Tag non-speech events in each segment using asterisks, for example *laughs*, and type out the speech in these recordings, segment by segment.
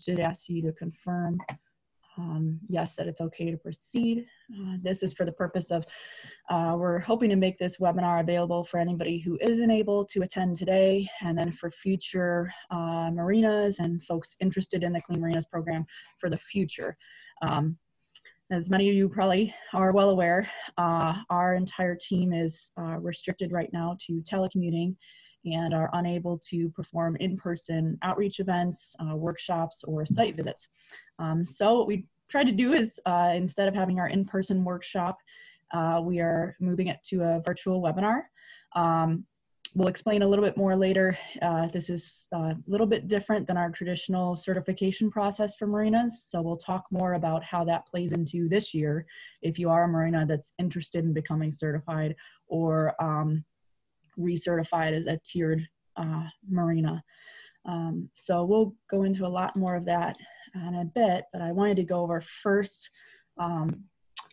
should ask you to confirm um, yes, that it's okay to proceed. Uh, this is for the purpose of, uh, we're hoping to make this webinar available for anybody who isn't able to attend today, and then for future uh, marinas and folks interested in the Clean Marinas program for the future. Um, as many of you probably are well aware, uh, our entire team is uh, restricted right now to telecommuting and are unable to perform in-person outreach events, uh, workshops, or site visits. Um, so what we tried to do is uh, instead of having our in-person workshop, uh, we are moving it to a virtual webinar. Um, we'll explain a little bit more later. Uh, this is a little bit different than our traditional certification process for marinas. So we'll talk more about how that plays into this year if you are a marina that's interested in becoming certified or um, recertified as a tiered uh, marina. Um, so we'll go into a lot more of that in a bit, but I wanted to go over first um,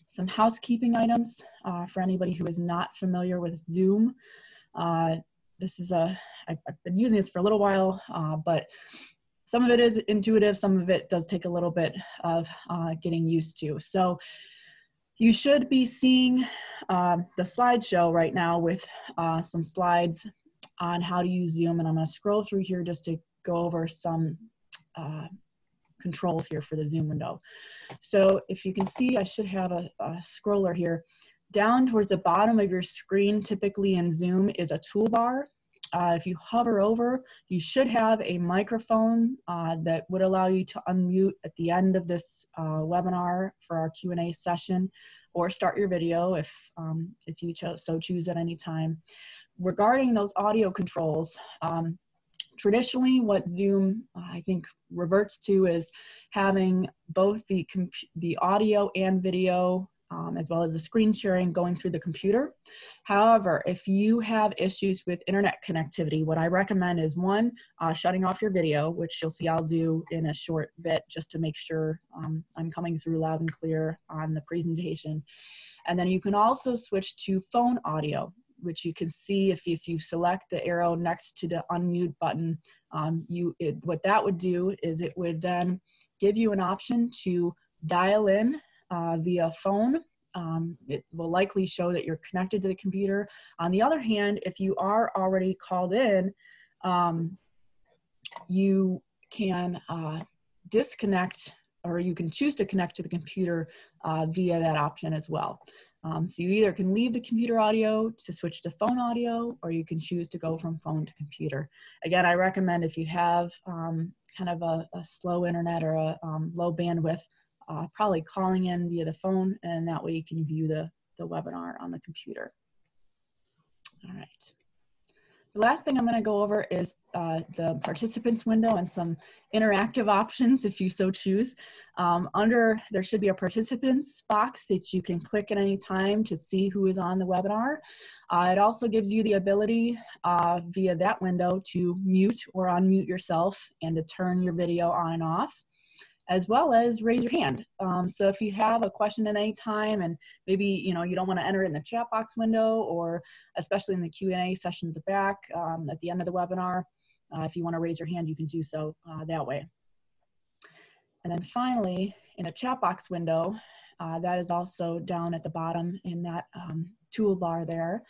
some housekeeping items uh, for anybody who is not familiar with Zoom. Uh, this is a, I've, I've been using this for a little while, uh, but some of it is intuitive, some of it does take a little bit of uh, getting used to. So you should be seeing uh, the slideshow right now with uh, some slides on how to use Zoom. And I'm gonna scroll through here just to go over some uh, controls here for the Zoom window. So if you can see, I should have a, a scroller here. Down towards the bottom of your screen, typically in Zoom, is a toolbar. Uh, if you hover over, you should have a microphone uh, that would allow you to unmute at the end of this uh, webinar for our Q&A session or start your video if, um, if you cho so choose at any time. Regarding those audio controls, um, traditionally what Zoom, uh, I think, reverts to is having both the, the audio and video um, as well as the screen sharing going through the computer. However, if you have issues with internet connectivity, what I recommend is one, uh, shutting off your video, which you'll see I'll do in a short bit just to make sure um, I'm coming through loud and clear on the presentation. And then you can also switch to phone audio which you can see if, if you select the arrow next to the unmute button, um, you it, what that would do is it would then give you an option to dial in uh, via phone. Um, it will likely show that you're connected to the computer. On the other hand, if you are already called in, um, you can uh, disconnect or you can choose to connect to the computer uh, via that option as well. Um, so you either can leave the computer audio to switch to phone audio, or you can choose to go from phone to computer. Again, I recommend if you have um, kind of a, a, slow internet or a um, low bandwidth, uh, probably calling in via the phone, and that way you can view the, the webinar on the computer. All right. The last thing I'm going to go over is uh, the participants window and some interactive options if you so choose. Um, under, there should be a participants box that you can click at any time to see who is on the webinar. Uh, it also gives you the ability uh, via that window to mute or unmute yourself and to turn your video on and off as well as raise your hand. Um, so if you have a question at any time and maybe you know you don't want to enter it in the chat box window or especially in the Q&A session at the back um, at the end of the webinar, uh, if you want to raise your hand, you can do so uh, that way. And then finally, in the chat box window, uh, that is also down at the bottom in that um, toolbar there.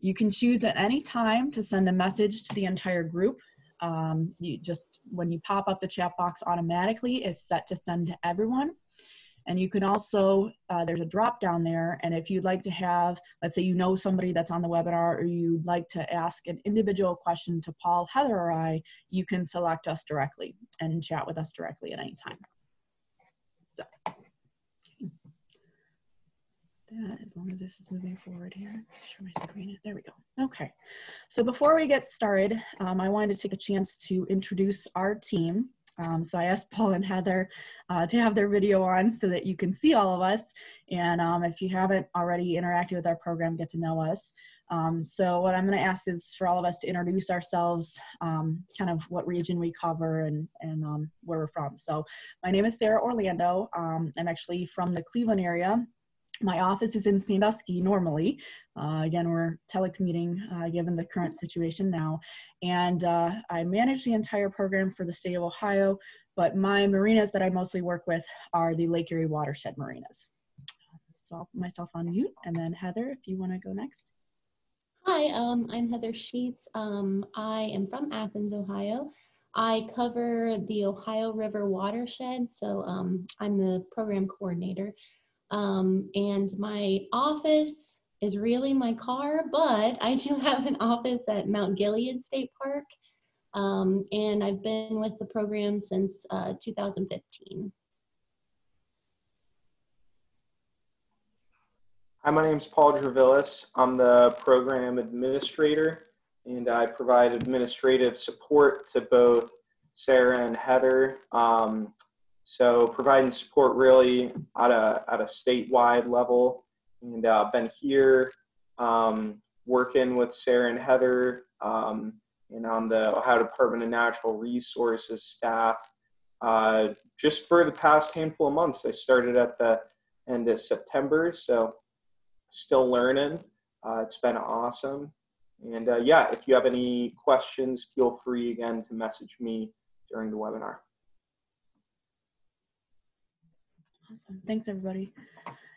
You can choose at any time to send a message to the entire group um, you just when you pop up the chat box automatically it's set to send to everyone. And you can also uh, there's a drop down there. And if you'd like to have let's say you know somebody that's on the webinar or you'd like to ask an individual question to paul heather or i you can select us directly and chat with us directly at any time. So that as long as this is moving forward here. Share my screen. There we go. Okay. So before we get started, um, I wanted to take a chance to introduce our team. Um, so I asked Paul and Heather uh, to have their video on so that you can see all of us. And um, if you haven't already interacted with our program, get to know us. Um, so what I'm going to ask is for all of us to introduce ourselves, um, kind of what region we cover and, and um, where we're from. So my name is Sarah Orlando. Um, I'm actually from the Cleveland area. My office is in Sandusky normally. Uh, again, we're telecommuting uh, given the current situation now. And uh, I manage the entire program for the state of Ohio, but my marinas that I mostly work with are the Lake Erie watershed marinas. So I'll put myself on mute and then Heather, if you wanna go next. Hi, um, I'm Heather Sheets. Um, I am from Athens, Ohio. I cover the Ohio River watershed, so um, I'm the program coordinator. Um, and my office is really my car, but I do *laughs* have an office at Mount Gilead State Park. Um, and I've been with the program since uh, 2015. Hi, my name is Paul Dravilis. I'm the program administrator, and I provide administrative support to both Sarah and Heather. Um, so providing support really at a at a statewide level, and uh, been here um, working with Sarah and Heather, um, and on the Ohio Department of Natural Resources staff. Uh, just for the past handful of months, I started at the end of September, so still learning. Uh, it's been awesome. And uh, yeah, if you have any questions, feel free again to message me during the webinar. Awesome. Thanks, everybody.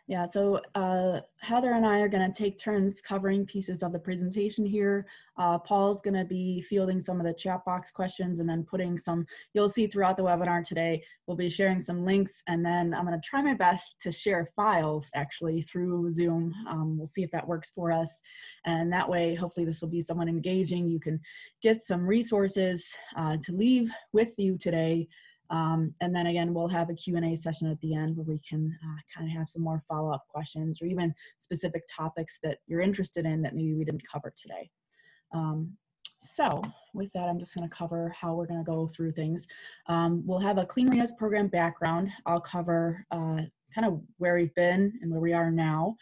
Yeah, so uh, Heather and I are going to take turns covering pieces of the presentation here. Uh, Paul's going to be fielding some of the chat box questions and then putting some, you'll see throughout the webinar today, we'll be sharing some links and then I'm going to try my best to share files actually through Zoom. Um, we'll see if that works for us. And that way, hopefully this will be somewhat engaging. You can get some resources uh, to leave with you today um, and then again, we'll have a Q&A session at the end where we can uh, kind of have some more follow-up questions or even specific topics that you're interested in that maybe we didn't cover today. Um, so with that, I'm just gonna cover how we're gonna go through things. Um, we'll have a Clean Marinas program background. I'll cover uh, kind of where we've been and where we are now.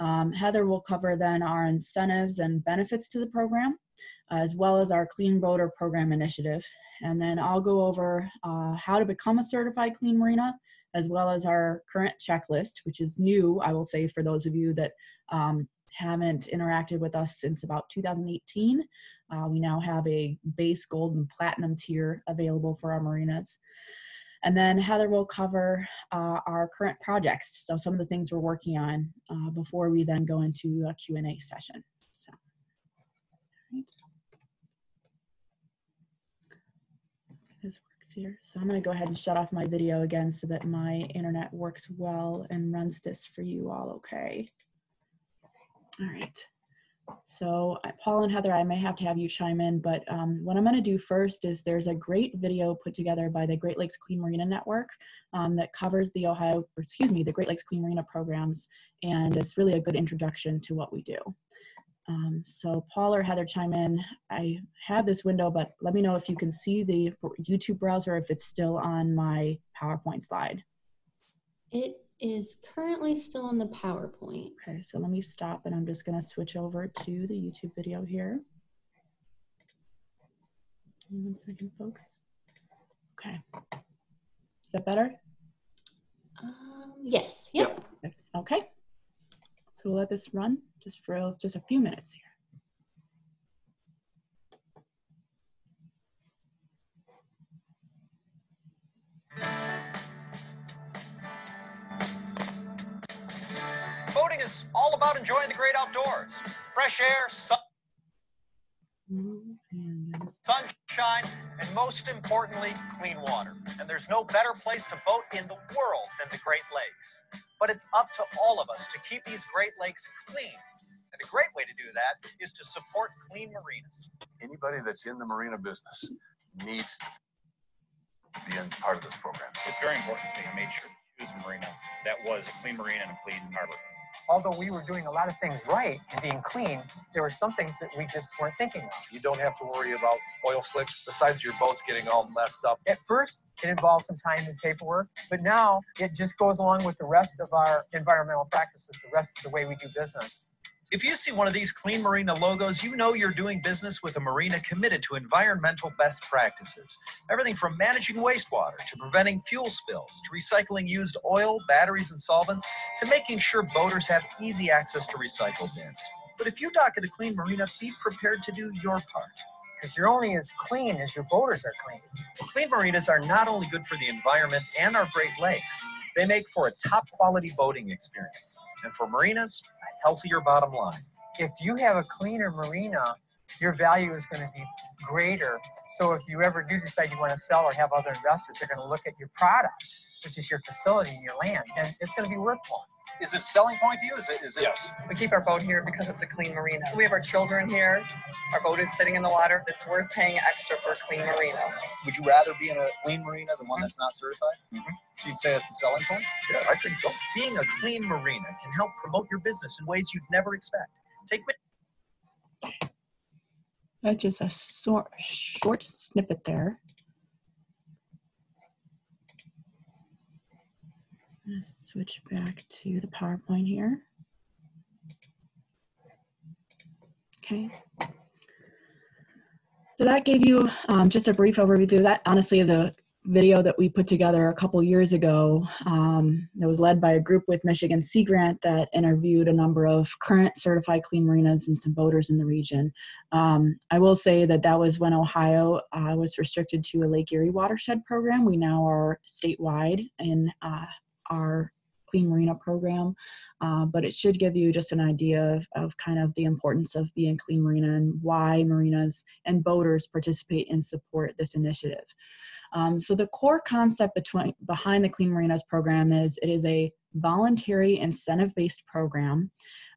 Um, Heather will cover then our incentives and benefits to the program as well as our Clean Boater Program initiative. And then I'll go over uh, how to become a certified clean marina, as well as our current checklist, which is new, I will say, for those of you that um, haven't interacted with us since about 2018. Uh, we now have a base gold and platinum tier available for our marinas. And then Heather will cover uh, our current projects, so some of the things we're working on uh, before we then go into a Q&A session. So, here. So I'm gonna go ahead and shut off my video again so that my internet works well and runs this for you all okay. All right. So Paul and Heather, I may have to have you chime in, but um, what I'm going to do first is there's a great video put together by the Great Lakes Clean Marina Network um, that covers the Ohio, excuse me, the Great Lakes Clean Marina programs, and it's really a good introduction to what we do. Um, so Paul or Heather chime in. I have this window, but let me know if you can see the YouTube browser if it's still on my PowerPoint slide. It is currently still on the PowerPoint. Okay, so let me stop and I'm just gonna switch over to the YouTube video here. One second, folks. Okay. Is that better? Um, yes, yep. Okay. So we'll let this run just for just a few minutes here. Boating is all about enjoying the great outdoors. Fresh air, sun, sunshine, and most importantly, clean water. And there's no better place to boat in the world than the Great Lakes. But it's up to all of us to keep these Great Lakes clean and a great way to do that is to support clean marinas. Anybody that's in the marina business needs to be in part of this program. It's very important to me. I made sure to choose a marina that was a clean marina and a clean harbor. Although we were doing a lot of things right and being clean, there were some things that we just weren't thinking of. You don't have to worry about oil slicks besides your boat's getting all messed up. At first, it involved some time and paperwork, but now it just goes along with the rest of our environmental practices, the rest of the way we do business. If you see one of these Clean Marina logos, you know you're doing business with a marina committed to environmental best practices. Everything from managing wastewater to preventing fuel spills to recycling used oil, batteries, and solvents to making sure boaters have easy access to recycle bins. But if you dock at a clean marina, be prepared to do your part. because you're only as clean as your boaters are clean. Clean marinas are not only good for the environment and our Great Lakes, they make for a top quality boating experience. And for marinas, a healthier bottom line. If you have a cleaner marina, your value is going to be greater. So if you ever do decide you want to sell or have other investors, they're going to look at your product, which is your facility and your land, and it's going to be worth more. Is it selling point to you? Is it? Is it? Yes. We keep our boat here because it's a clean marina. We have our children here. Our boat is sitting in the water. It's worth paying extra for a clean marina. Would you rather be in a clean marina than one that's not certified? Mhm. So you'd say that's a selling point? Yeah, I think so. Being a clean marina can help promote your business in ways you'd never expect. Take That's just a short, short snippet there. Let's switch back to the PowerPoint here. Okay. So that gave you um, just a brief overview. That honestly is a video that we put together a couple years ago um, that was led by a group with Michigan Sea Grant that interviewed a number of current certified clean marinas and some boaters in the region. Um, I will say that that was when Ohio uh, was restricted to a Lake Erie watershed program. We now are statewide in uh, our Clean Marina program, uh, but it should give you just an idea of, of kind of the importance of being clean marina and why marinas and boaters participate and support this initiative. Um, so the core concept between, behind the Clean Marinas program is it is a voluntary incentive-based program.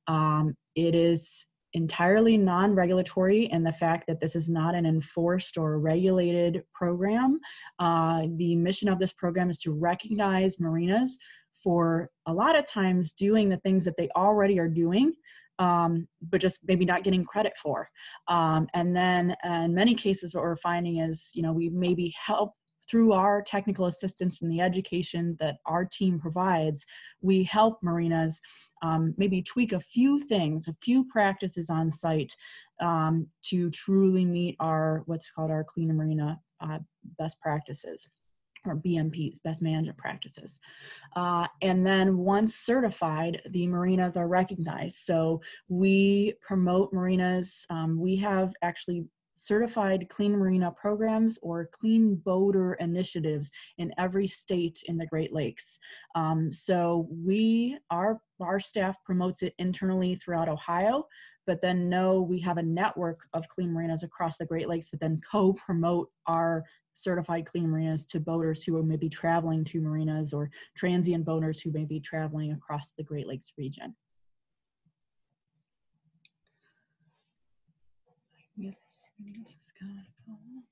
Um, it is entirely non-regulatory in the fact that this is not an enforced or regulated program. Uh, the mission of this program is to recognize marinas for a lot of times doing the things that they already are doing um, but just maybe not getting credit for. Um, and then uh, in many cases, what we're finding is, you know, we maybe help through our technical assistance and the education that our team provides, we help marinas um, maybe tweak a few things, a few practices on site um, to truly meet our what's called our clean marina uh, best practices or BMPs, best management practices. Uh, and then once certified, the marinas are recognized. So we promote marinas. Um, we have actually certified clean marina programs or clean boater initiatives in every state in the Great Lakes. Um, so we, our, our staff promotes it internally throughout Ohio, but then know we have a network of clean marinas across the Great Lakes that then co-promote our certified clean marinas to boaters who may be traveling to marinas or transient boaters who may be traveling across the Great Lakes region.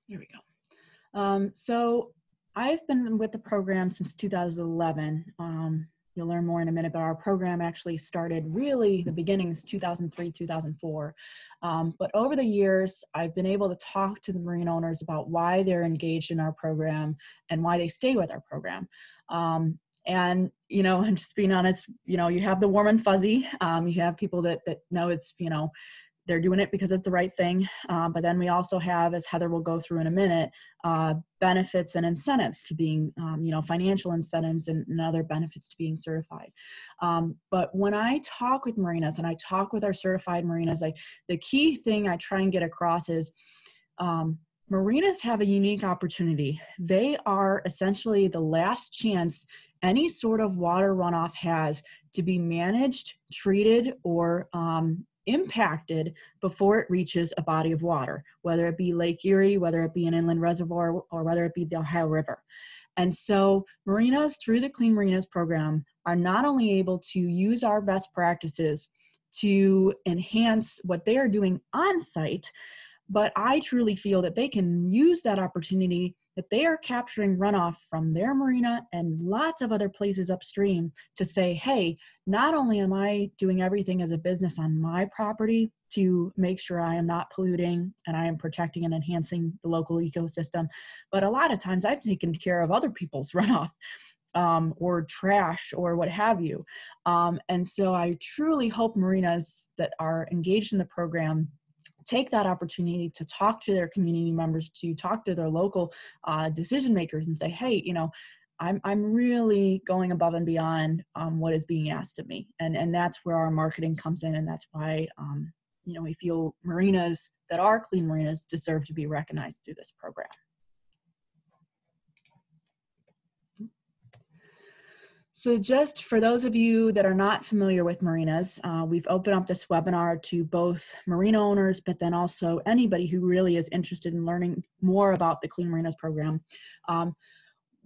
Here we go. Um, so I've been with the program since 2011. Um, you'll learn more in a minute, but our program actually started really the beginnings 2003, 2004. Um, but over the years, I've been able to talk to the marine owners about why they're engaged in our program and why they stay with our program. Um, and you know, I'm *laughs* just being honest. You know, you have the warm and fuzzy. Um, you have people that that know it's you know they're doing it because it's the right thing. Um, but then we also have, as Heather will go through in a minute, uh, benefits and incentives to being, um, you know, financial incentives and, and, other benefits to being certified. Um, but when I talk with marinas and I talk with our certified marinas, like the key thing I try and get across is um, marinas have a unique opportunity. They are essentially the last chance any sort of water runoff has to be managed, treated, or um, impacted before it reaches a body of water, whether it be Lake Erie, whether it be an inland reservoir, or whether it be the Ohio River. And so marinas through the Clean Marinas program are not only able to use our best practices to enhance what they are doing on site, but I truly feel that they can use that opportunity that they are capturing runoff from their marina and lots of other places upstream to say, hey, not only am I doing everything as a business on my property to make sure I am not polluting and I am protecting and enhancing the local ecosystem, but a lot of times I've taken care of other people's *laughs* runoff. Um, or trash or what have you. Um, and so I truly hope marinas that are engaged in the program take that opportunity to talk to their community members, to talk to their local uh, decision makers and say, hey, you know, I'm, I'm really going above and beyond um, what is being asked of me. And, and that's where our marketing comes in. And that's why, um, you know, we feel marinas that are clean marinas deserve to be recognized through this program. So just for those of you that are not familiar with marinas, uh, we've opened up this webinar to both marina owners, but then also anybody who really is interested in learning more about the Clean Marinas program. Um,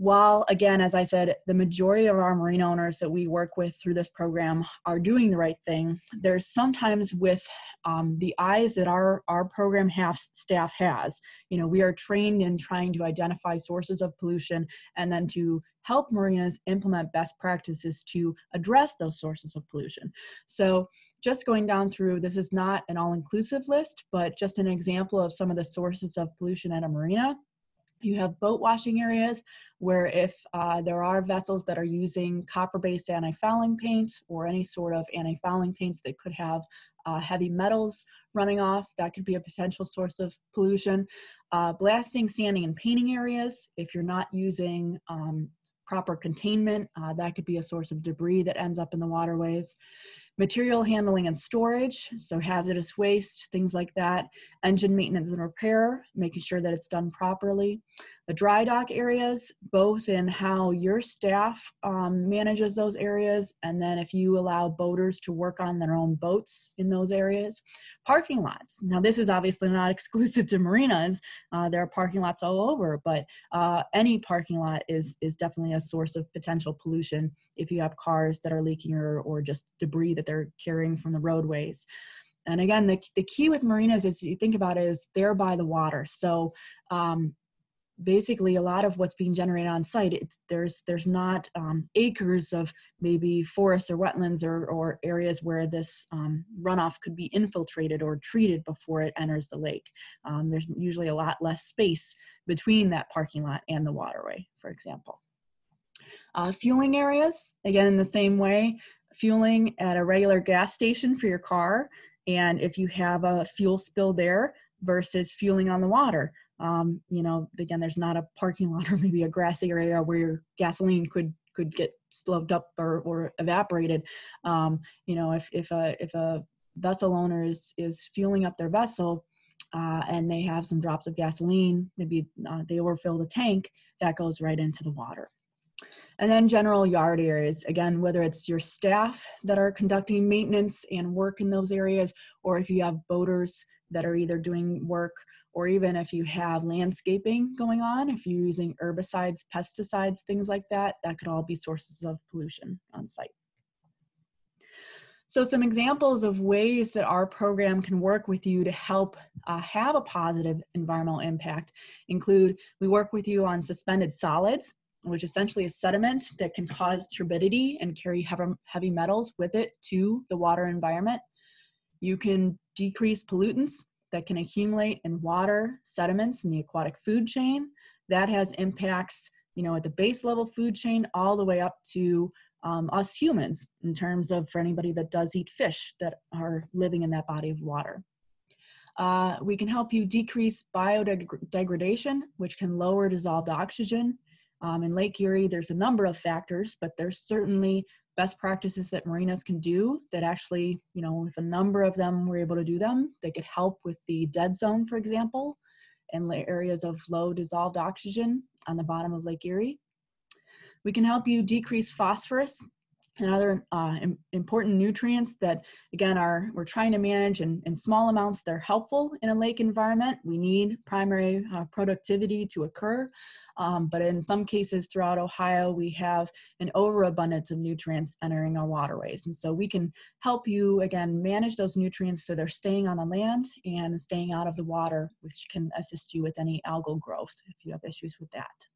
while again as i said the majority of our marine owners that we work with through this program are doing the right thing there's sometimes with um, the eyes that our our program have, staff has you know we are trained in trying to identify sources of pollution and then to help marinas implement best practices to address those sources of pollution. So just going down through this is not an all-inclusive list but just an example of some of the sources of pollution at a marina you have boat washing areas where if uh, there are vessels that are using copper-based anti-fouling paint or any sort of anti-fouling paints that could have uh, heavy metals running off, that could be a potential source of pollution. Uh, blasting, sanding, and painting areas, if you're not using um, proper containment, uh, that could be a source of debris that ends up in the waterways material handling and storage, so hazardous waste, things like that, engine maintenance and repair, making sure that it's done properly, the dry dock areas, both in how your staff um, manages those areas, and then if you allow boaters to work on their own boats in those areas. Parking lots. Now, this is obviously not *laughs* exclusive to marinas. Uh, there are parking lots all over, but uh, any parking lot is, is definitely a source of potential pollution if you have cars that are leaking or, or just debris that they're carrying from the roadways. And again, the, the key with marinas is you think about it is they're by the water. So um, basically a lot of what's being generated on site it's there's there's not um, acres of maybe forests or wetlands or, or areas where this um, runoff could be infiltrated or treated before it enters the lake. Um, there's usually a lot less space between that parking lot and the waterway for example. Uh, fueling areas again in the same way fueling at a regular gas station for your car and if you have a fuel spill there versus fueling on the water um, you know, again, there's not a parking lot or *laughs* maybe a grassy area where your gasoline could could get slowed up or, or evaporated. Um, you know, if if a if a vessel owner is is fueling up their vessel uh, and they have some drops of gasoline, maybe uh, they overfill the tank, that goes right into the water. And then general yard areas, again, whether it's your staff that are conducting maintenance and work in those areas, or if you have boaters that are either doing work or even if you have landscaping going on, if you're using herbicides, pesticides, things like that, that could all be sources of pollution on site. So some examples of ways that our program can work with you to help uh, have a positive environmental impact include we work with you on suspended solids, which essentially is sediment that can cause turbidity and carry heavy metals with it to the water environment. You can decrease pollutants that can accumulate in water, sediments, in the aquatic food chain. That has impacts, you know, at the base level food chain all the way up to um, us humans in terms of for anybody that does eat fish that are living in that body of water. Uh, we can help you decrease biodegradation, which can lower dissolved oxygen. Um, in Lake Erie, there's a number of factors, but there's certainly best practices that marinas can do that actually, you know, if a number of them were able to do them, they could help with the dead zone, for example, and areas of low dissolved oxygen on the bottom of Lake Erie. We can help you decrease phosphorus and other uh, important nutrients that again are we're trying to manage in, in small amounts they're helpful in a lake environment. We need primary uh, productivity to occur um, but in some cases throughout ohio we have an overabundance of nutrients entering our waterways. And so we can help you again manage those nutrients so they're staying on the land and staying out of the water which can assist you with any algal growth if you have issues with that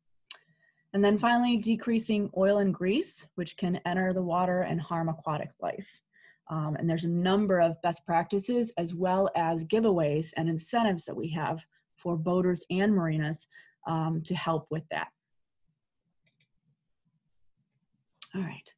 and then finally, decreasing oil and grease, which can enter the water and harm aquatic life. Um, and there's a number of best practices as well as giveaways and incentives that we have for boaters and marinas um, to help with that. All right.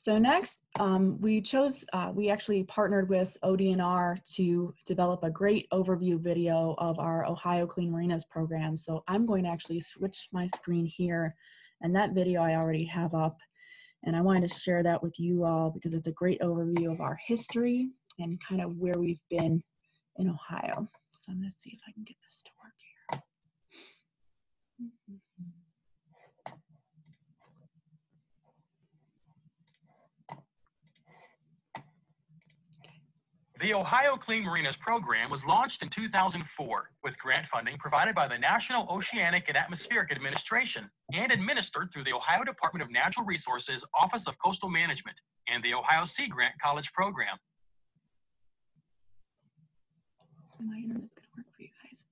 So next, um, we chose, uh, we actually partnered with ODNR to develop a great overview video of our Ohio Clean Marinas program. So I'm going to actually switch my screen here and that video I already have up. And I wanted to share that with you all because it's a great overview of our history and kind of where we've been in Ohio. So I'm gonna see if I can get this to work here. The Ohio Clean Marinas program was launched in 2004 with grant funding provided by the National Oceanic and Atmospheric Administration and administered through the Ohio Department of Natural Resources Office of Coastal Management and the Ohio Sea Grant College Program. My internet's gonna work for you guys.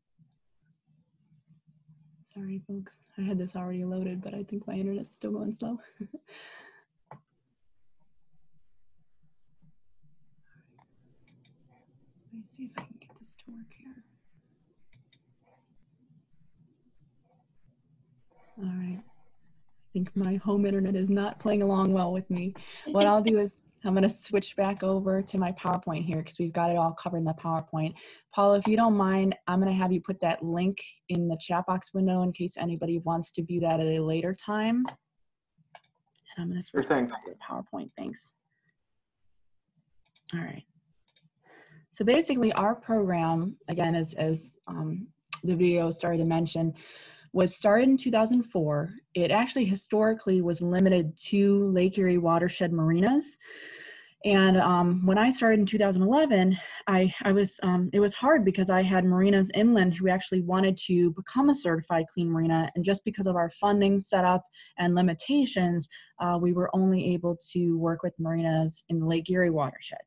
Sorry, folks. I had this already loaded, but I think my internet's still going slow. *laughs* Let me see if I can get this to work here. All right. I think my home internet is not playing along well with me. What I'll do is I'm going to switch back over to my PowerPoint here because we've got it all covered in the PowerPoint. Paula, if you don't mind, I'm going to have you put that link in the chat box window in case anybody wants to view that at a later time. And I'm going to switch thing. back to the PowerPoint. Thanks. All right. So basically, our program, again, as, as um, the video started to mention, was started in 2004. It actually historically was limited to Lake Erie watershed marinas. And um, when I started in 2011, I, I was um, it was hard because I had marinas inland who actually wanted to become a certified clean marina, and just because of our funding setup and limitations, uh, we were only able to work with marinas in the Lake Erie watershed.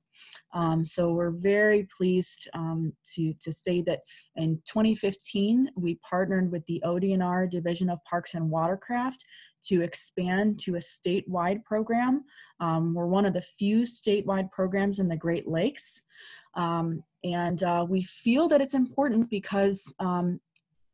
Um, so we're very pleased um, to, to say that in 2015, we partnered with the ODNR Division of Parks and Watercraft to expand to a statewide program. Um, we're one of the few statewide programs in the Great Lakes. Um, and uh, we feel that it's important because um,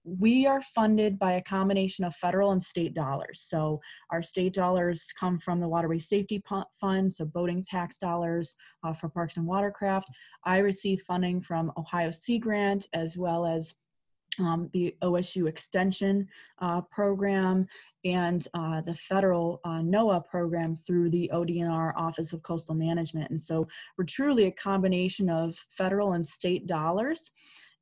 we are funded by a combination of federal and state dollars. So our state dollars come from the Waterway Safety Fund, so boating tax dollars uh, for parks and watercraft. I receive funding from Ohio Sea Grant as well as um, the OSU Extension uh, program and uh, the federal uh, NOAA program through the ODNR Office of Coastal Management. And so we're truly a combination of federal and state dollars.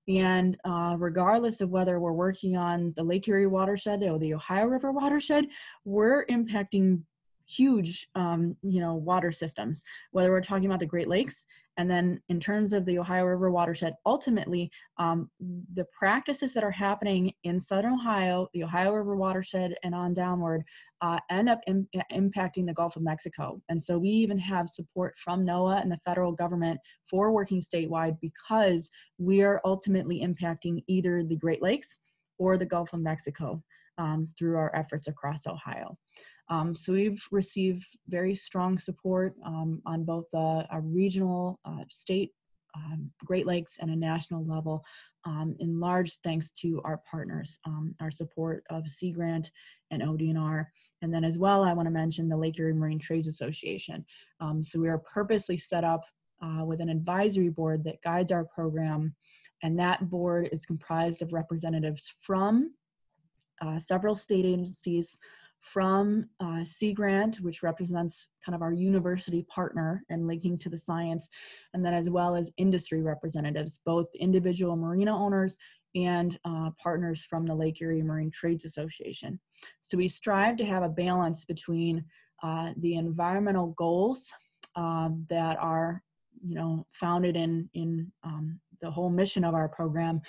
And uh, regardless of whether we're working on the Lake Erie watershed or the Ohio River watershed, we're impacting huge, um, you know, water systems. Whether we're talking about the Great Lakes, and then in terms of the Ohio River watershed, ultimately, um, the practices that are happening in Southern Ohio, the Ohio River watershed, and on downward, uh, end up Im impacting the Gulf of Mexico. And so we even have support from NOAA and the federal government for working statewide because we are ultimately impacting either the Great Lakes or the Gulf of Mexico um, through our efforts across Ohio. Um, so we've received very strong support um, on both a, a regional, uh, state, um, Great Lakes, and a national level. Um, in large thanks to our partners, um, our support of Sea Grant and ODNR. And then as well, I want to mention the Lake Erie Marine Trades Association. Um, so we are purposely set up uh, with an advisory board that guides our program. And that board is comprised of representatives from uh, several state agencies, from uh, Sea Grant, which represents kind of our university partner and linking to the science, and then as well as industry representatives, both individual marina owners and uh, partners from the Lake Erie Marine Trades Association. So we strive to have a balance between uh, the environmental goals um, that are, you know, founded in in um, the whole mission of our program,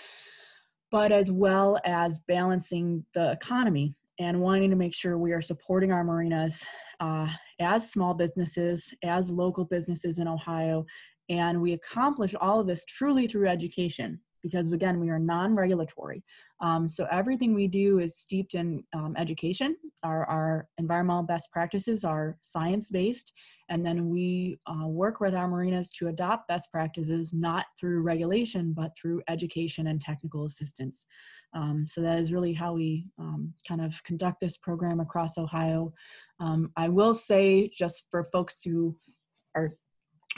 but as well as balancing the economy and wanting to make sure we are supporting our marinas uh, as small businesses, as local businesses in Ohio. And we accomplish all of this truly through education because, again, we are non regulatory. Um, so everything we do is steeped in um, education. Our, our environmental best practices are science based. And then we uh, work with our marinas to adopt best practices, not through regulation, but through education and technical assistance. Um, so that is really how we um, kind of conduct this program across Ohio. Um, I will say, just for folks who are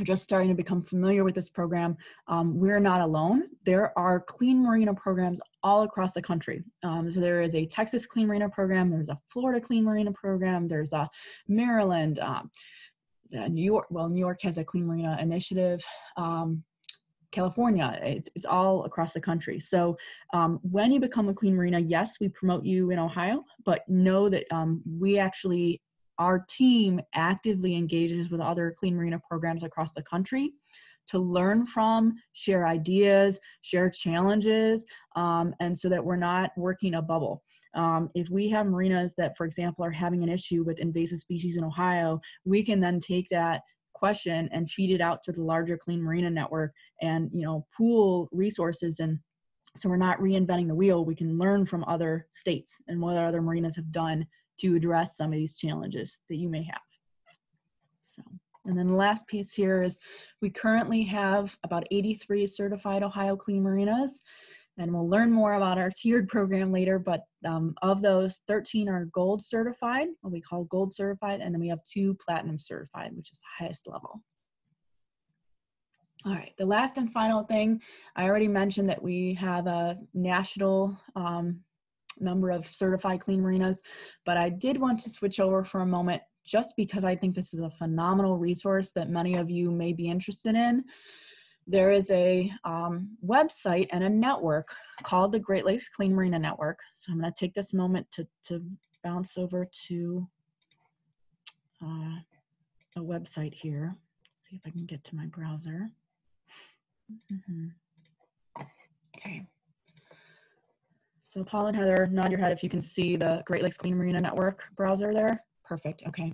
just starting to become familiar with this program, um, we're not alone. There are clean marina programs all across the country. Um, so there is a Texas Clean Marina program, there's a Florida Clean Marina program, there's a Maryland, um, New York, well, New York has a Clean Marina initiative. Um, California. It's, it's all across the country. So um, when you become a Clean Marina, yes, we promote you in Ohio, but know that we actually, our team actively engages with other Clean Marina programs across the country to learn from, share ideas, share challenges, um, and so that we're not working a bubble. Um, if we have marinas that, for example, are having an issue with invasive species in Ohio, we can then take that question and feed it out to the larger clean marina network and you know pool resources and so we're not reinventing the wheel we can learn from other states and what other marinas have done to address some of these challenges that you may have so and then the last piece here is we currently have about 83 certified Ohio Clean Marinas. And we'll learn more about our tiered program later, but um, of those, 13 are gold certified, what we call gold certified, and then we have two platinum certified, which is the highest level. All right, the last and final thing, I already mentioned that we have a national um, number of certified clean marinas, but I did want to switch over for a moment just because I think this is a phenomenal resource that many of you may be interested in. There is a um, website and a network called the Great Lakes Clean Marina Network. So I'm going to take this moment to, to bounce over to uh, a website here. See if I can get to my browser. Mm -hmm. Okay. So Paul and Heather, nod your head if you can see the Great Lakes Clean Marina Network browser there. Perfect. Okay.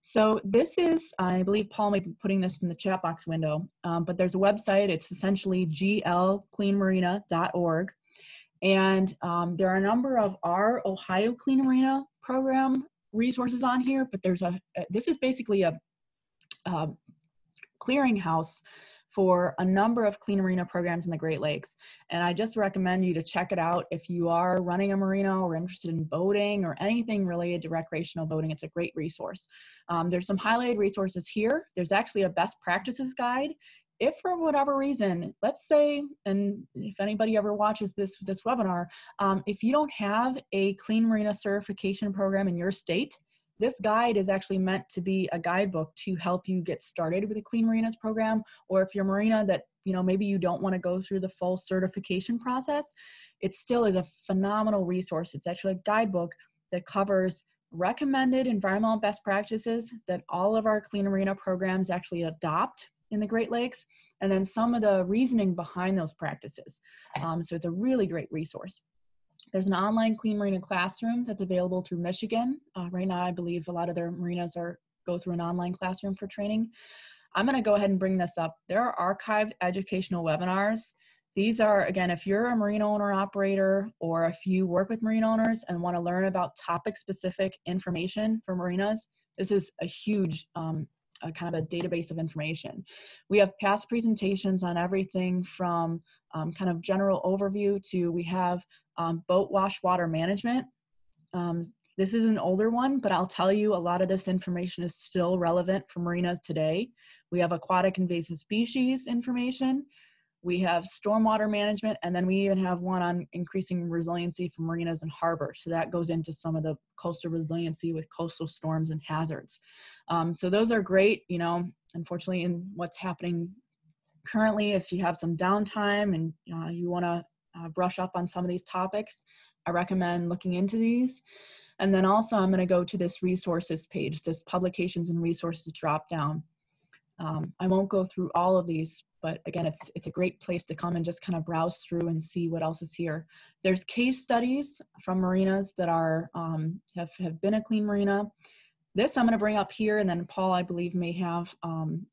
So this is, I believe Paul may be putting this in the chat box window, um, but there's a website. It's essentially glcleanmarina.org. And um, there are a number of our Ohio Clean Marina program resources on here, but there's a, this is basically a, a clearinghouse for a number of clean marina programs in the Great Lakes. And I just recommend you to check it out if you are running a marina or interested in boating or anything related to recreational boating. It's a great resource. Um, there's some highlighted resources here. There's actually a best practices guide if for whatever reason, let's say, and if anybody ever watches this this webinar, um, if you don't have a clean marina certification program in your state, this guide is actually meant to be a guidebook to help you get started with a Clean Marinas program, or if you're a marina that, you know, maybe you don't want to go through the full certification process, it still is a phenomenal resource. It's actually a guidebook that covers recommended environmental best practices that all of our Clean Marina programs actually adopt in the Great Lakes, and then some of the reasoning behind those practices. Um, so it's a really great resource. There's an online clean marina classroom that's available through Michigan. Uh, right now, I believe a lot of their marinas are go through an online classroom for training. I'm going to go ahead and bring this up. There are archived educational webinars. These are, again, if you're a marine owner operator or if you work with marine owners and want to learn about topic specific information for marinas, this is a huge um, a kind of a database of information. We have past presentations on everything from um, kind of general overview to we have um, boat wash water management. Um, this is an older one, but I'll tell you a lot of this information is still relevant for marinas today. We have aquatic invasive species information. We have stormwater management, and then we even have one on increasing resiliency for marinas and harbors. So that goes into some of the coastal resiliency with coastal storms and hazards. Um, so those are great, you know, unfortunately in what's happening currently, if you have some downtime and uh, you wanna uh, brush up on some of these topics, I recommend looking into these. And then also I'm gonna go to this resources page, this publications and resources drop down. Um, I won't go through all of these, but again, it's, it's a great place to come and just kind of browse through and see what else is here. There's case studies from marinas that are, um, have, have been a clean marina. This I'm gonna bring up here and then Paul, I believe, may have um,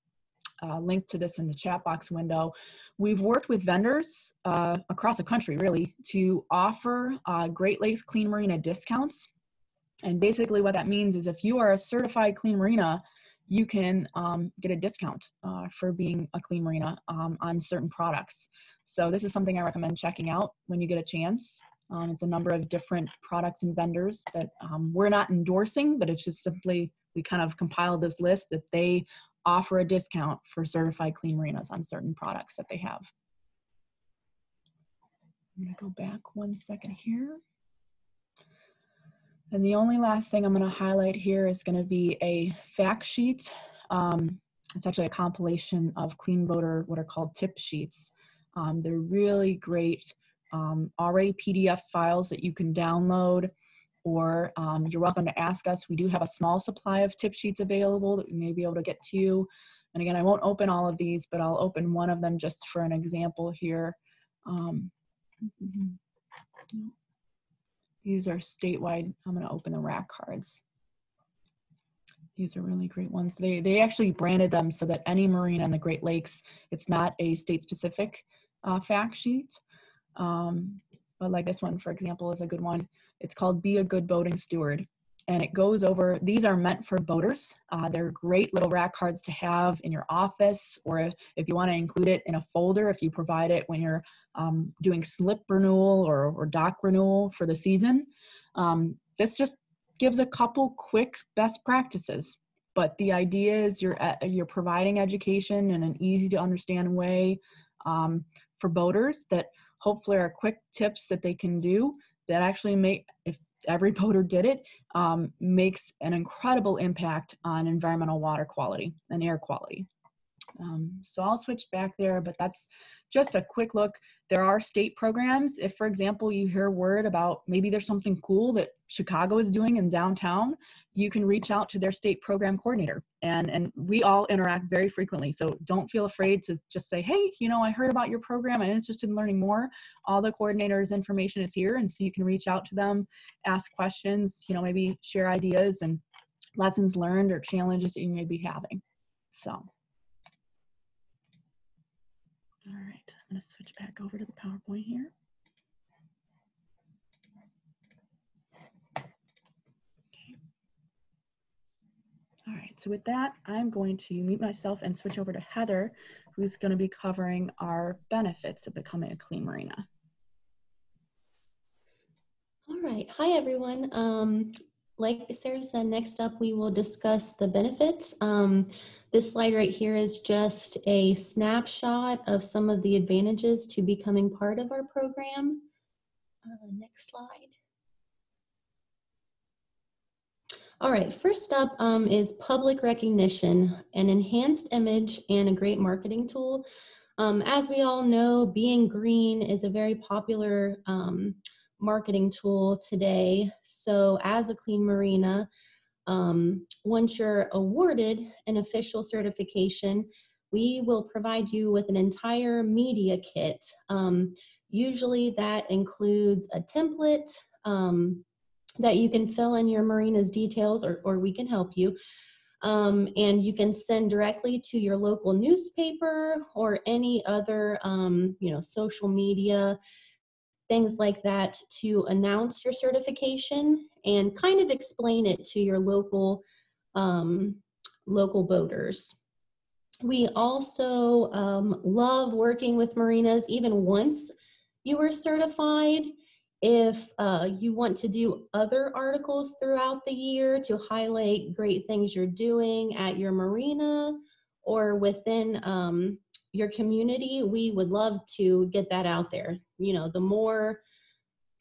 a link to this in the chat box window. We've worked with vendors uh, across the country, really, to offer uh, Great Lakes Clean Marina discounts. And basically what that means is if you are a certified clean marina, you can um, get a discount uh, for being a clean marina um, on certain products. So this is something I recommend checking out when you get a chance. Um, it's a number of different products and vendors that um, we're not endorsing, but it's just simply we kind of compiled this list that they offer a discount for certified clean marinas on certain products that they have. I'm gonna go back one second here. And the only last thing I'm going to highlight here is going to be a fact sheet. Um, it's actually a compilation of Clean Boater, what are called tip sheets. Um, they're really great, um, already PDF files that you can download or um, you're welcome to ask us. We do have a small supply of tip sheets available that we may be able to get to you. And again, I won't open all of these, but I'll open one of them just for an example here. Um, these are statewide. I'm going to open the rack cards. These are really great ones. They, they actually branded them so that any marine in the Great Lakes, it's not a state specific uh, fact sheet. Um, but like this one, for example, is a good one. It's called Be a Good Boating Steward. And it goes over, these are meant for boaters. Uh, they're great little rack cards to have in your office, or if, if you want to include it in a folder, if you provide it when you're um, doing slip renewal or, or dock renewal for the season. Um, this just gives a couple quick best practices. But the idea is you're, uh, you're providing education in an easy to understand way um, for boaters that hopefully are quick tips that they can do that actually make if every *laughs* boater did it um, makes an incredible impact on environmental water quality and air quality um, so I'll switch back there, but that's just a quick look. There are state programs. If, for example, you hear word about maybe there's something cool that Chicago is doing in downtown, you can reach out to their state program coordinator. And, and we all interact very frequently. So don't feel afraid to just say, hey, you know, I heard about your program. I'm interested in learning more. All the coordinators' information is here. And so you can reach out to them, ask questions, you know, maybe share ideas and lessons learned or challenges that you may be having. So. All right, I'm going to switch back over to the PowerPoint here. Okay. All right, so with that, I'm going to mute myself and switch over to Heather, who's going to be covering our benefits of becoming a clean marina. All right, hi everyone. Um, like Sarah said, next up we will discuss the benefits. Um, this slide right here is just a snapshot of some of the advantages to becoming part of our program. Uh, next slide. All right, first up um, is public recognition, an enhanced image and a great marketing tool. Um, as we all know, being green is a very popular um, marketing tool today. So as a clean marina, um, once you're awarded an official certification, we will provide you with an entire media kit. Um, usually that includes a template um, that you can fill in your marina's details or, or we can help you. Um, and you can send directly to your local newspaper or any other, um, you know, social media things like that to announce your certification and kind of explain it to your local um, local boaters. We also um, love working with marinas even once you are certified. If uh, you want to do other articles throughout the year to highlight great things you're doing at your marina or within um, your community, we would love to get that out there. You know, the more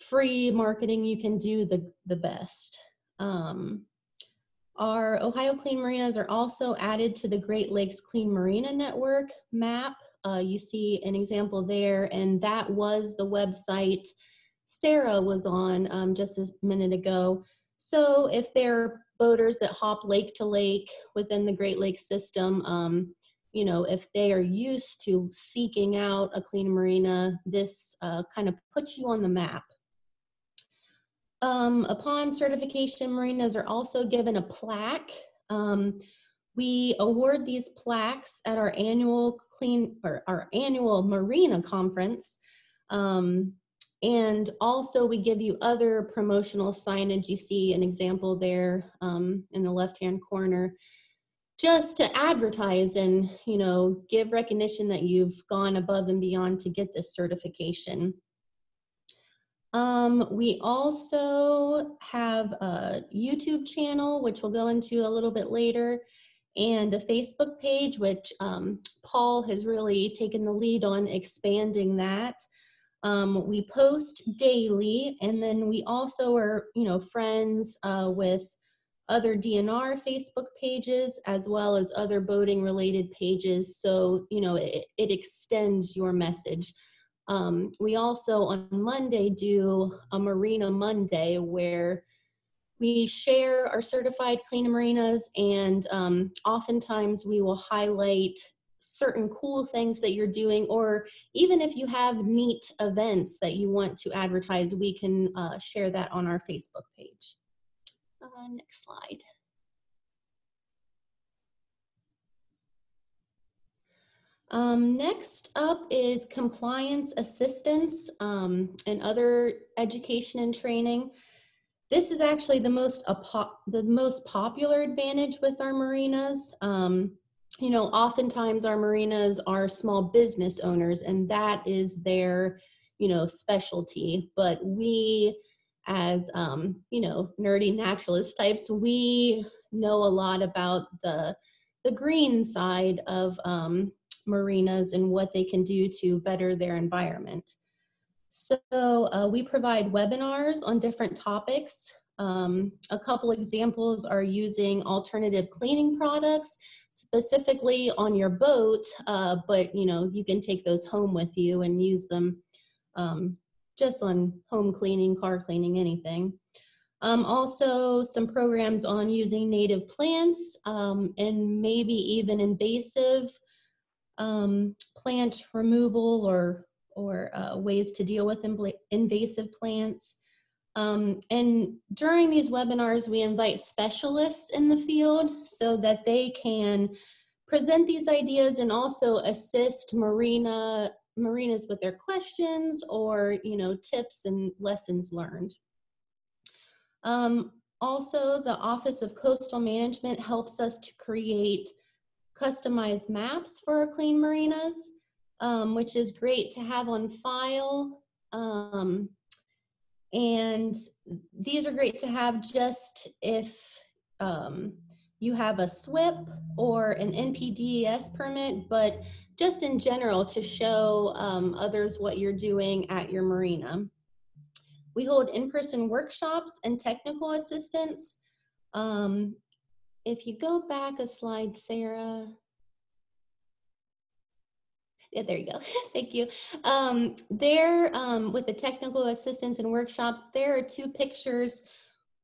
free marketing you can do, the, the best. Um, our Ohio Clean Marinas are also added to the Great Lakes Clean Marina Network map. Uh, you see an example there, and that was the website Sarah was on um, just a minute ago. So if there are boaters that hop lake to lake within the Great Lakes system, um, you know, if they are used to seeking out a clean marina, this uh, kind of puts you on the map. Um, upon certification, marinas are also given a plaque. Um, we award these plaques at our annual clean or our annual marina conference. Um, and also we give you other promotional signage. You see an example there um, in the left-hand corner just to advertise and you know give recognition that you've gone above and beyond to get this certification. Um, we also have a youtube channel which we'll go into a little bit later and a facebook page which um, paul has really taken the lead on expanding that. Um, we post daily and then we also are you know friends uh, with other DNR Facebook pages as well as other boating related pages. So, you know, it, it extends your message. Um, we also on Monday do a Marina Monday where we share our certified clean marinas and um, oftentimes we will highlight certain cool things that you're doing or even if you have neat events that you want to advertise we can uh, share that on our facebook page uh, next slide Um, next up is compliance assistance um, and other education and training. This is actually the most the most popular advantage with our marinas. Um, you know, oftentimes our marinas are small business owners, and that is their you know specialty. But we, as um, you know, nerdy naturalist types, we know a lot about the the green side of um, marinas and what they can do to better their environment. So uh, we provide webinars on different topics. Um, a couple examples are using alternative cleaning products, specifically on your boat, uh, but you know you can take those home with you and use them um, just on home cleaning, car cleaning, anything. Um, also, some programs on using native plants um, and maybe even invasive um, plant removal or, or uh, ways to deal with invasive plants. Um, and during these webinars, we invite specialists in the field so that they can present these ideas and also assist marina marinas with their questions or you know tips and lessons learned. Um, also, the Office of Coastal Management helps us to create customized maps for our clean marinas, um, which is great to have on file. Um, and these are great to have just if um, you have a SWPPP or an NPDES permit, but just in general to show um, others what you're doing at your marina. We hold in-person workshops and technical assistance. Um, if you go back a slide, Sarah. Yeah, there you go. *laughs* Thank you. Um, there, um, with the technical assistance and workshops, there are two pictures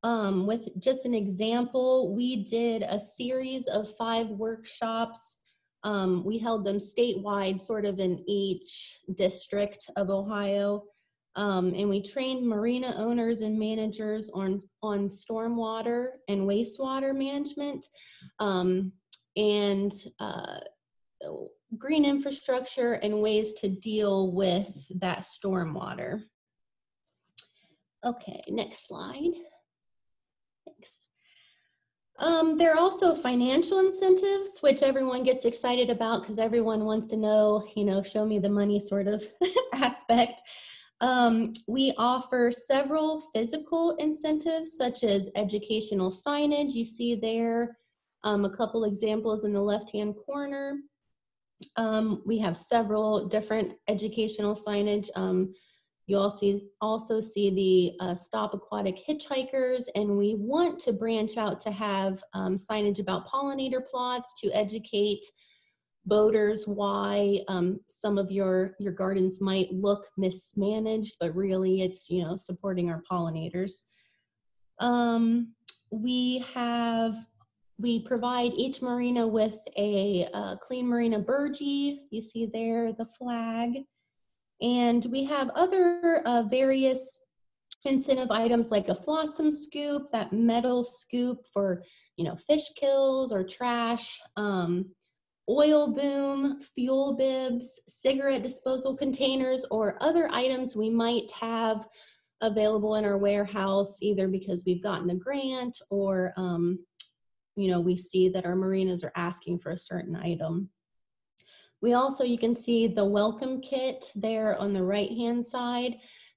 um, with just an example. We did a series of five workshops. Um, we held them statewide, sort of in each district of Ohio. Um, and we trained marina owners and managers on, on stormwater and wastewater management um, and uh, green infrastructure and ways to deal with that stormwater. Okay, next slide. Um, there are also financial incentives, which everyone gets excited about because everyone wants to know, you know, show me the money sort of *laughs* aspect. Um, we offer several physical incentives such as educational signage. You see there um, a couple examples in the left-hand corner. Um, we have several different educational signage. You also, also see the uh, Stop Aquatic Hitchhikers, and we want to branch out to have um, signage about pollinator plots to educate boaters why um, some of your your gardens might look mismanaged but really it's you know supporting our pollinators. Um, we have we provide each marina with a, a clean marina burgee. You see there the flag and we have other uh, various incentive items like a flotsam scoop that metal scoop for you know fish kills or trash um, oil boom, fuel bibs, cigarette disposal containers, or other items we might have available in our warehouse, either because we've gotten a grant or, um, you know, we see that our marinas are asking for a certain item. We also, you can see the welcome kit there on the right-hand side.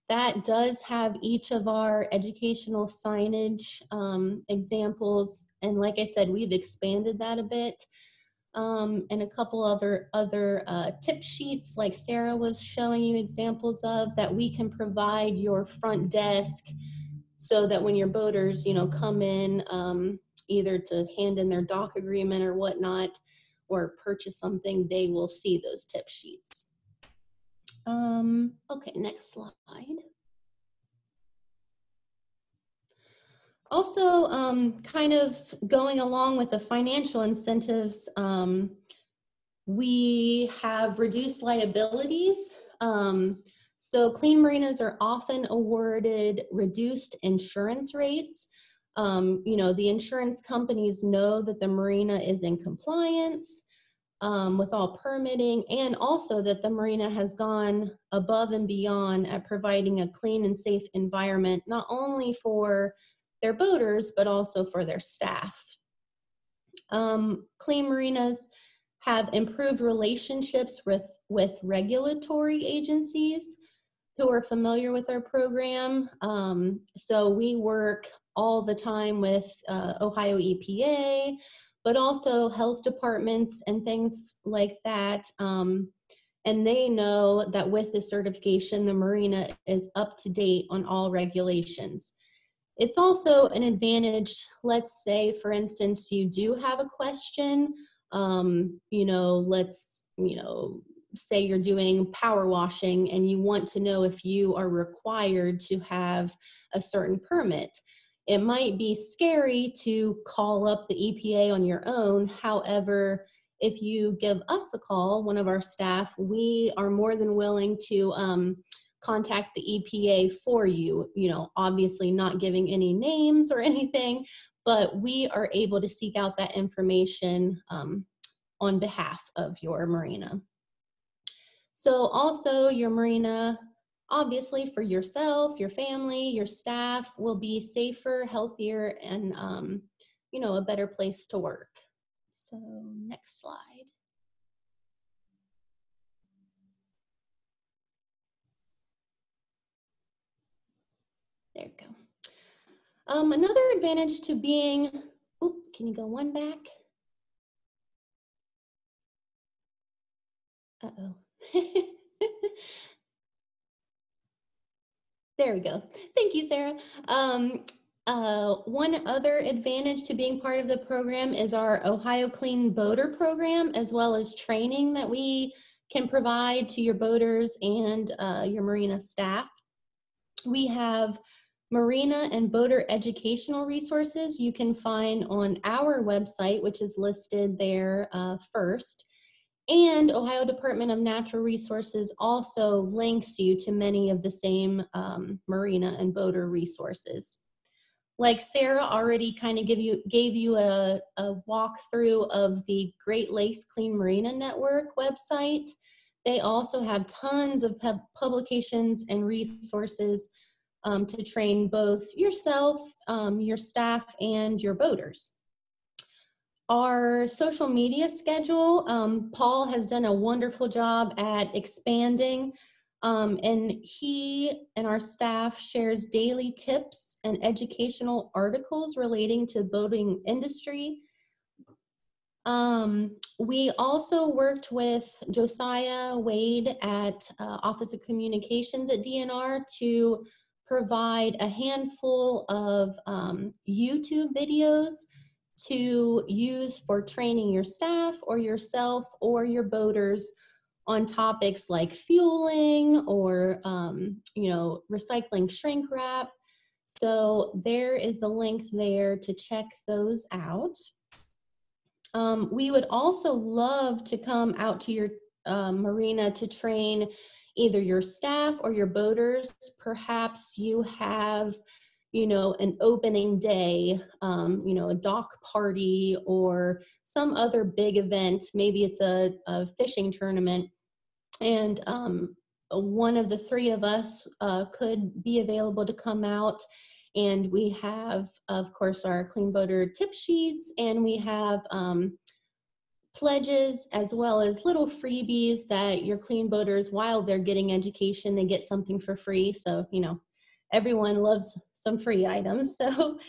That does have each of our educational signage um, examples. And like I said, we've expanded that a bit um, and a couple other other uh, tip sheets like Sarah was showing you examples of that we can provide your front desk so that when your boaters you know come in um, either to hand in their dock agreement or whatnot or purchase something they will see those tip sheets Um, okay, next slide. Also, um, kind of going along with the financial incentives, um, we have reduced liabilities. Um, so clean marinas are often awarded reduced insurance rates. Um, you know, the insurance companies know that the marina is in compliance um, with all permitting and also that the marina has gone above and beyond at providing a clean and safe environment, not only for their boaters, but also for their staff. Um, clean marinas have improved relationships with, with regulatory agencies who are familiar with our program. Um, so we work all the time with uh, Ohio EPA, but also health departments and things like that. Um, and they know that with the certification, the marina is up to date on all regulations. It's also an advantage, let's say, for instance, you do have a question um, you know, let's, you know, say you're doing power washing and you want to know if you are required to have a certain permit. It might be scary to call up the EPA on your own. However, if you give us a call, one of our staff, we are more than willing to um, contact the EPA for you. You know, obviously not giving any names or anything, but we are able to seek out that information um, on behalf of your marina. So also your marina, obviously for yourself, your family, your staff will be safer, healthier, and um, you know, a better place to work. So next slide. There you go. Um, another advantage to being, oop, can you go one back? Uh-oh. *laughs* there we go. Thank you, Sarah. Um, uh, one other advantage to being part of the program is our Ohio Clean Boater program, as well as training that we can provide to your boaters and uh, your marina staff. We have Marina and boater educational resources you can find on our website, which is listed there uh, first. And Ohio Department of Natural Resources also links you to many of the same um, marina and boater resources. Like Sarah already kind of give you gave you a, a walkthrough of the Great Lakes Clean Marina Network website. They also have tons of pub publications and resources um, to train both yourself, um, your staff, and your boaters. Our social media schedule, um, Paul has done a wonderful job at expanding um, and he and our staff shares daily tips and educational articles relating to boating industry. Um, we also worked with Josiah Wade at uh, Office of Communications at DNR to provide a handful of um, YouTube videos to use for training your staff or yourself or your boaters on topics like fueling or um, you know recycling shrink wrap so there is the link there to check those out um, we would also love to come out to your uh, marina to train either your staff or your boaters. Perhaps you have, you know, an opening day, um, you know, a dock party or some other big event. Maybe it's a, a fishing tournament. And um, one of the three of us uh, could be available to come out. And we have, of course, our Clean Boater tip sheets, and we have um, pledges as well as little freebies that your clean boaters while they're getting education they get something for free so you know everyone loves some free items. *laughs* So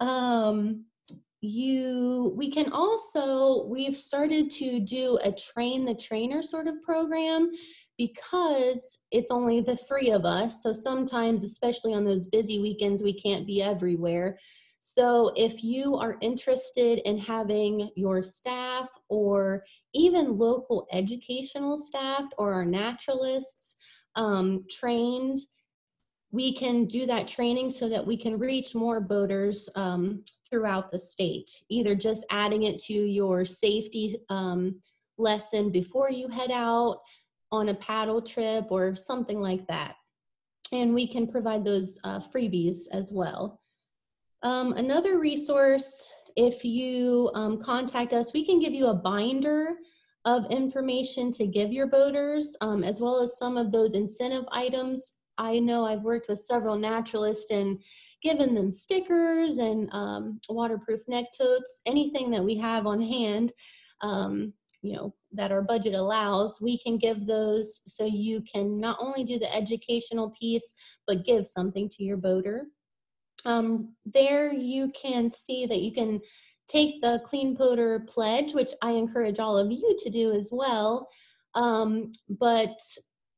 um you we can also we've started to do a train the trainer sort of program because it's only the three of us. So sometimes especially on those busy weekends we can't be everywhere. So if you are interested in having your staff or even local educational staff or our naturalists um, trained, we can do that training so that we can reach more boaters um, throughout the state, either just adding it to your safety um, lesson before you head out on a paddle trip or something like that. And we can provide those uh, freebies as well. Um, another resource, if you um, contact us, we can give you a binder of information to give your boaters, um, as well as some of those incentive items. I know I've worked with several naturalists and given them stickers and um, waterproof neck totes, anything that we have on hand, um, you know, that our budget allows, we can give those so you can not only do the educational piece, but give something to your boater. Um, there you can see that you can take the Clean Boater Pledge, which I encourage all of you to do as well. Um, but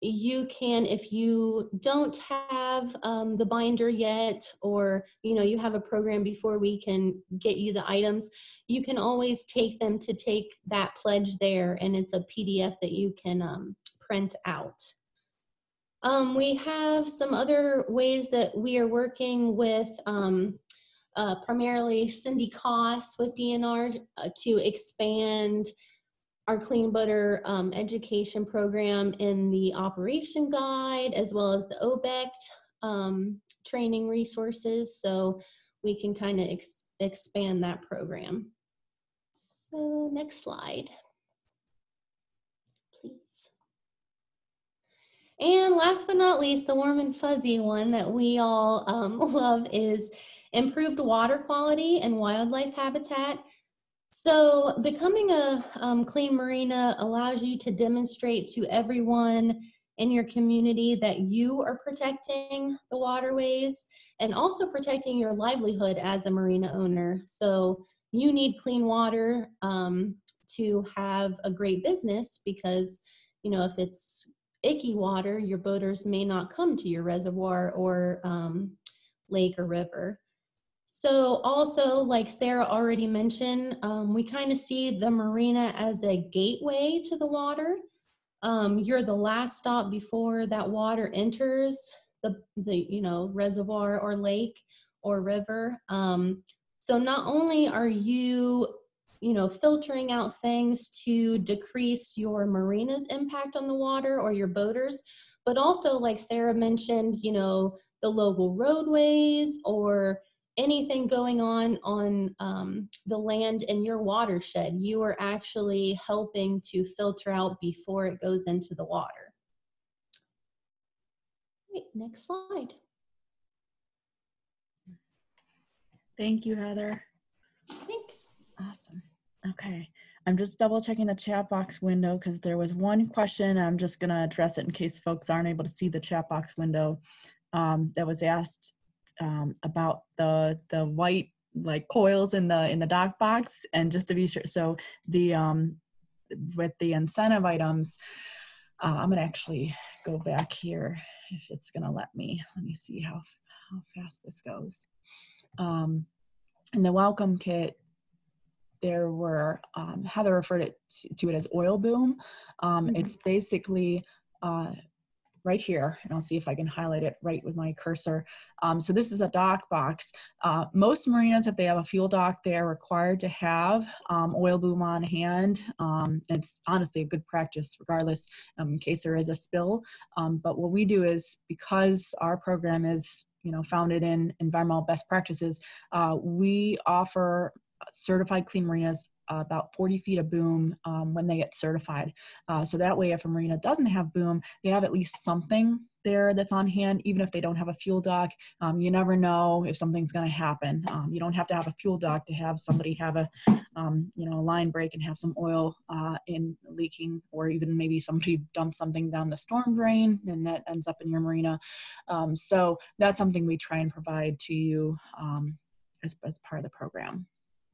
you can, if you don't have um, the binder yet, or you know you have a program before we can get you the items, you can always take them to take that pledge there, and it's a PDF that you can um, print out. Um, we have some other ways that we are working with um, uh, primarily Cindy Koss with DNR uh, to expand our Clean Boater um, education program in the operation guide as well as the OBECT um, training resources so we can kind of ex expand that program. So next slide. Please. And last but not least, the warm and fuzzy one that we all um, *laughs* love is improved water quality and wildlife habitat. So becoming a um, clean marina allows you to demonstrate to everyone in your community that you are protecting the waterways and also protecting your livelihood as a marina owner. So you need clean water um, to have a great business because, you know, if it's icky water, your boaters may not come to your reservoir or um, lake or river. So also, like Sarah already mentioned, um, we kind of see the marina as a gateway to the water. Um, you're the last stop before that water enters the, the you know, reservoir or lake or river. Um, so not only are you you know, filtering out things to decrease your marina's impact on the water or your boaters, but also like Sarah mentioned, you know, the local roadways or anything going on on um, the land in your watershed, you are actually helping to filter out before it goes into the water. Right, next slide. Thank you, Heather. Thanks. Awesome. Okay, I'm just double checking the chat box window because there was one question. I'm just going to address it in case folks aren't able to see the chat box window um, that was asked um, about the the white like coils in the in the dock box and just to be sure so the um with the incentive items uh, i'm gonna actually go back here if it's gonna let me let me see how how fast this goes um in the welcome kit there were um, Heather referred it to, to, it as oil boom. Um, mm-hmm. It's basically uh, right here, and I'll see if I can highlight it right with my cursor. Um, so this is a dock box. Uh, most marinas, if they have a fuel dock, they are required to have um, oil boom on hand. Um, it's honestly a good practice regardless um, in case there is a spill. Um, but what we do is because our program is you know founded in environmental best practices, uh, we offer certified clean marinas uh, about 40 feet of boom um, when they get certified. Uh, so that way, if a marina doesn't have boom, they have at least something there that's on hand, even if they don't have a fuel dock. Um, you never know if something's going to happen. Um, you don't have to have a fuel dock to have somebody have a, um, you know, a line break and have some oil uh, in leaking, or even maybe somebody dumps something down the storm drain and that ends up in your marina. Um, so that's something we try and provide to you um, as, as part of the program.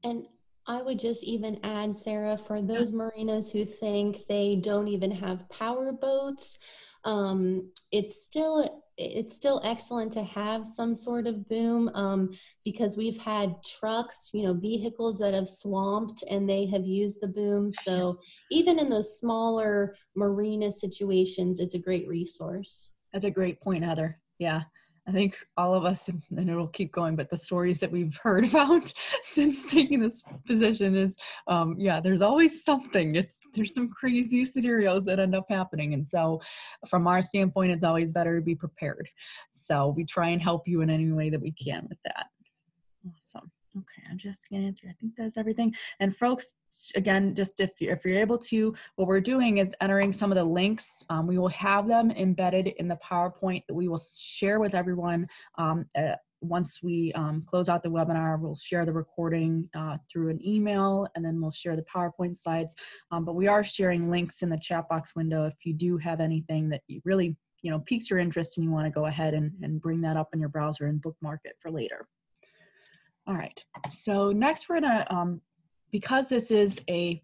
And I would just even add, Sarah, for those marinas who think they don't even have power boats, um, it's still it's still excellent to have some sort of boom um, because we've had trucks, you know, vehicles that have swamped and they have used the boom. *laughs* So even in those smaller marina situations, it's a great resource. That's a great point, Heather. Yeah. I think all of us, and, it'll keep going, but the stories that we've heard *laughs* about since taking this position is, um, yeah, there's always something. It's there's some crazy scenarios that end up happening, and so from our standpoint, it's always better to be prepared. So we try and help you in any way that we can with that. Awesome. Okay, I'm just through. I think that's everything. And folks, again, just if you're, if you're able to, what we're doing is entering some of the links. Um, we will have them embedded in the PowerPoint that we will share with everyone um, uh, once we um, close out the webinar, we'll share the recording uh, through an email and then we'll share the PowerPoint slides. Um, but we are sharing links in the chat box window if you do have anything that you really you know piques your interest and you want to go ahead and, and bring that up in your browser and bookmark it for later. All right, so next we're gonna, um, because this is a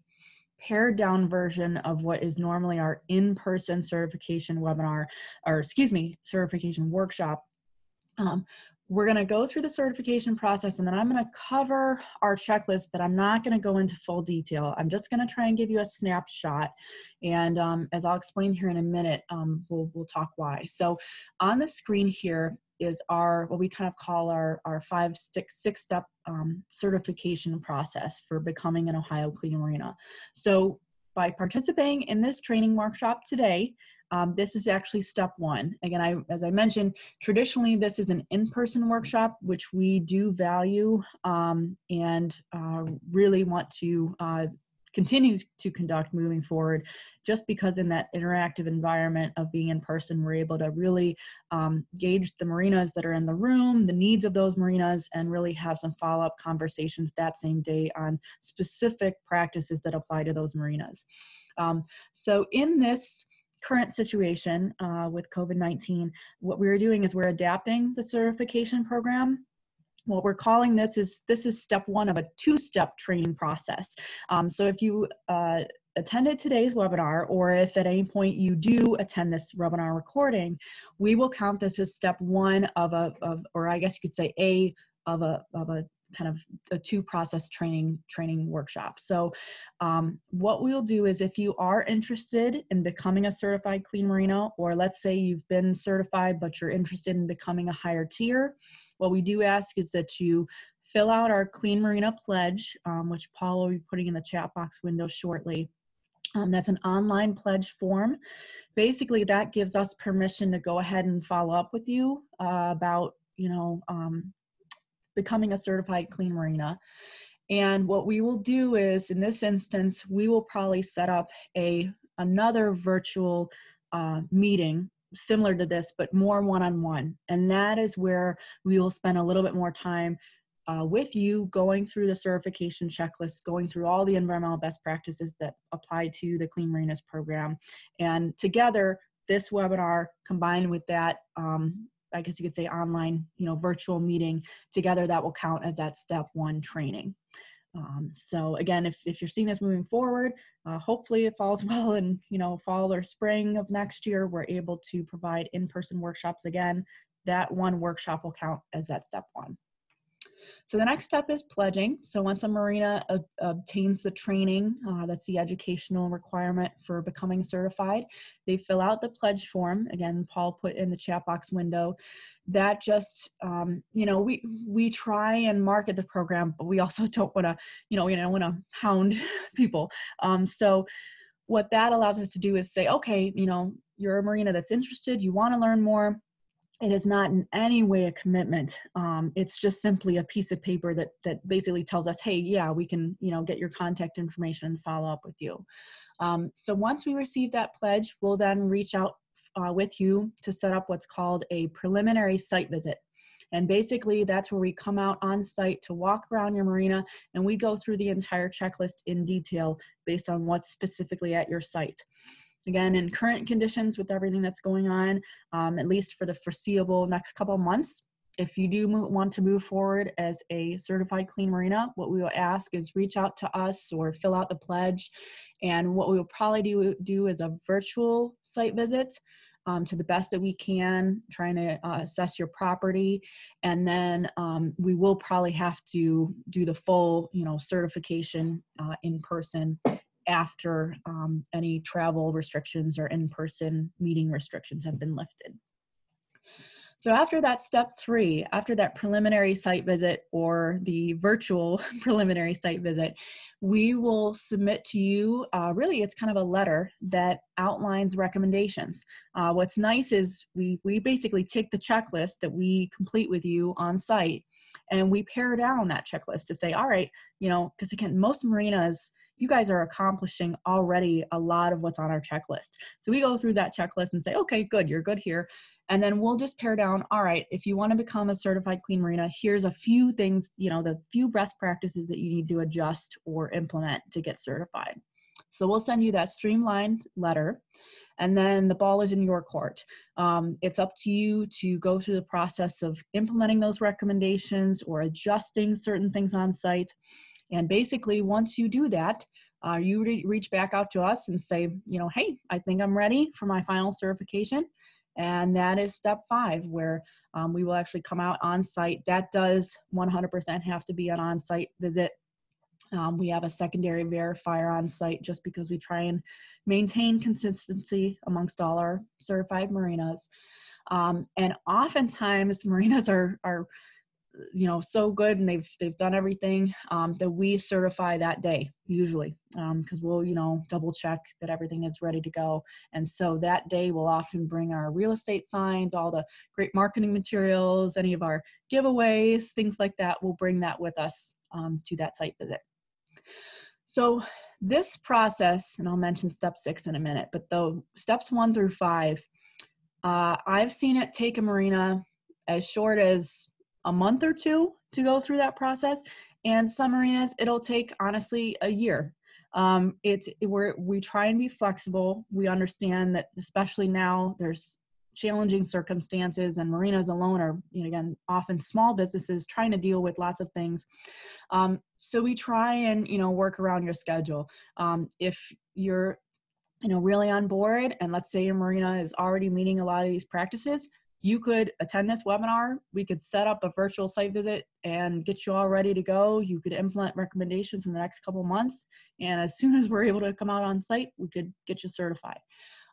pared down version of what is normally our in-person certification webinar, or excuse me, certification workshop, um, we're to go through the certification process and then I'm to cover our checklist, but I'm not to go into full detail. I'm just to try and give you a snapshot. And um, as I'll explain here in a minute, um, we'll, we'll talk why. So on the screen here is our, what we kind of call our, our five, six, six step um, certification process for becoming an Ohio Clean Marina. So by participating in this training workshop today, um, this is actually step one. Again, I, as I mentioned, traditionally this is an in-person workshop, which we do value um, and uh, really want to uh, continue to conduct moving forward just because in that interactive environment of being in person we're able to really um, gauge the marinas that are in the room the needs of those marinas and really have some follow-up conversations that same day on specific practices that apply to those marinas. Um, so in this current situation uh, with COVID-19, what we're doing is we're adapting the certification program what we're calling this is this is step one of a two-step training process. Um, so if you uh, attended today's webinar, or if at any point you do attend this webinar recording, we will count this as step one of a, of, or I guess you could say a of a of a kind of a two process training training workshop so um, what we'll do is if you are interested in becoming a certified clean marina or let's say you've been certified but you're interested in becoming a higher tier what we do ask is that you fill out our clean marina pledge um, which paul will be putting in the chat box window shortly um, that's an online pledge form. Basically, that gives us permission to go ahead and follow up with you uh, about, you know, um, becoming a certified clean marina. And what we will do is, in this instance, we will probably set up a another virtual uh, meeting similar to this, but more one-on-one. And that is where we will spend a little bit more time uh, with you going through the certification checklist, going through all the environmental best practices that apply to the Clean Marinas program. And together, this webinar combined with that um, I guess you could say online, you know, virtual meeting together that will count as that step one training. Um, so again, if, if you're seeing this moving forward, uh, hopefully it falls *laughs* well in, you know, fall or spring of next year, we're able to provide in-person workshops again. That one workshop will count as that step one. So the next step is pledging. So once a marina ob obtains the training, uh, that's the educational requirement for becoming certified, they fill out the pledge form. Again, Paul put in the chat box window. That just, um, you know, we we try and market the program, but we also *laughs* don't want to, you know, we don't want to hound *laughs* people. Um, so what that allows us to do is say, okay, you know, you're a marina that's interested, you want to learn more it is not in any way a commitment um, it's just simply a piece of paper that that basically tells us hey yeah we can you know get your contact information and follow up with you. Um, so once we receive that pledge we'll then reach out uh, with you to set up what's called a preliminary site visit. And basically that's where we come out on site to walk around your marina and we go through the entire checklist in detail based on what's specifically at your site again in current conditions with everything that's going on um, at least for the foreseeable next couple months if you do want to move forward as a certified clean marina what we will ask is reach out to us or fill out the pledge and what we will probably do, do is a virtual site visit um, to the best that we can, trying to uh, assess your property. And then um, we will probably have to do the full, you know, certification uh, in person after um, any travel restrictions or in-person meeting restrictions have been lifted. So after that step three, after that preliminary site visit or the virtual *laughs* preliminary site visit, we will submit to you, uh, really it's kind of a letter that outlines recommendations. Uh, what's nice is we, we basically take the checklist that we complete with you on site and we pare down that checklist to say, all right, you know, because again, most marinas, you guys are accomplishing already a lot of what's on our checklist. So we go through that checklist and say, okay, good, you're good here. And then we'll just pare down, all right, if you want to become a certified clean marina, here's a few things, you know, the few best practices that you need to adjust or implement to get certified. So we'll send you that streamlined letter and then the ball is in your court. Um, it's up to you to go through the process of implementing those recommendations or adjusting certain things on site. And basically, once you do that, uh, you re- reach back out to us and say, you know, hey, I think I'm ready for my final certification. And that is step five, where um, we will actually come out on site. That does 100% have to be an on site visit. Um, we have a secondary verifier on site just because we try and maintain consistency amongst all our certified marinas. Um, and oftentimes *laughs* marinas are, are you know so good and they've they've done everything um, that we certify that day usually because um, we'll you know double check that everything is ready to go. And so that day we'll often bring our real estate signs all the great marketing materials any of our giveaways things like that we'll bring that with us um, to that site visit. So this process and i'll mention step six in a minute but though steps one through five uh, i've seen it take a marina as short as a month or two to go through that process. And some marinas it'll take honestly a year. Um, it's we're we try and be flexible. We understand that especially now there's challenging circumstances and marinas alone are you know again often small businesses trying to deal with lots of things. Um, so we try and you know work around your schedule. Um, if you're you know really on board and let's say your marina is already meeting a lot of these practices you could attend this webinar. We could set up a virtual site visit and get you all ready to go. You could implement recommendations in the next couple months. And as *laughs* soon as we're able to come out on site, we could get you certified.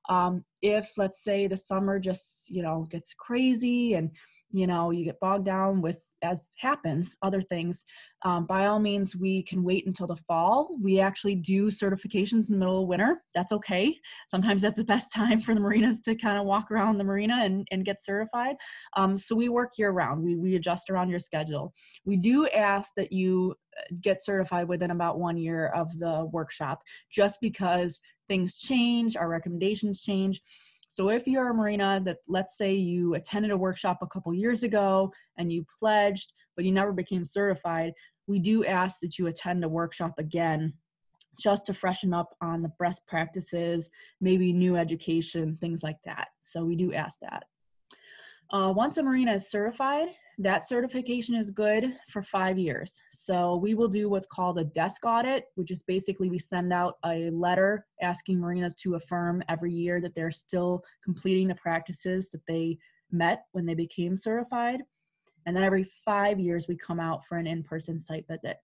Um, if let's say the summer just, you know, gets crazy and you know you get bogged down with as happens other things um, by all means we can wait until the fall. We actually do certifications in the middle of winter. That's okay. Sometimes that's the best *laughs* time for the marinas to kind of walk around the marina and, and get certified. Um, so we work year round. We, we adjust around your schedule. We do ask that you uh, get certified within about one year of the workshop just because things change our recommendations change so if you're a marina that let's say you attended a workshop a couple years ago and you pledged, but you never became certified, we do ask that you attend a workshop again just to freshen up on the best practices, maybe new education, things like that. So we do ask that. Uh, once a marina is certified, that certification is good for five years. So we will do what's called a desk audit, which is basically we send out a letter asking marinas to affirm every year that they're still completing the practices that they met when they became certified. And then every five years, we come out for an in person site visit.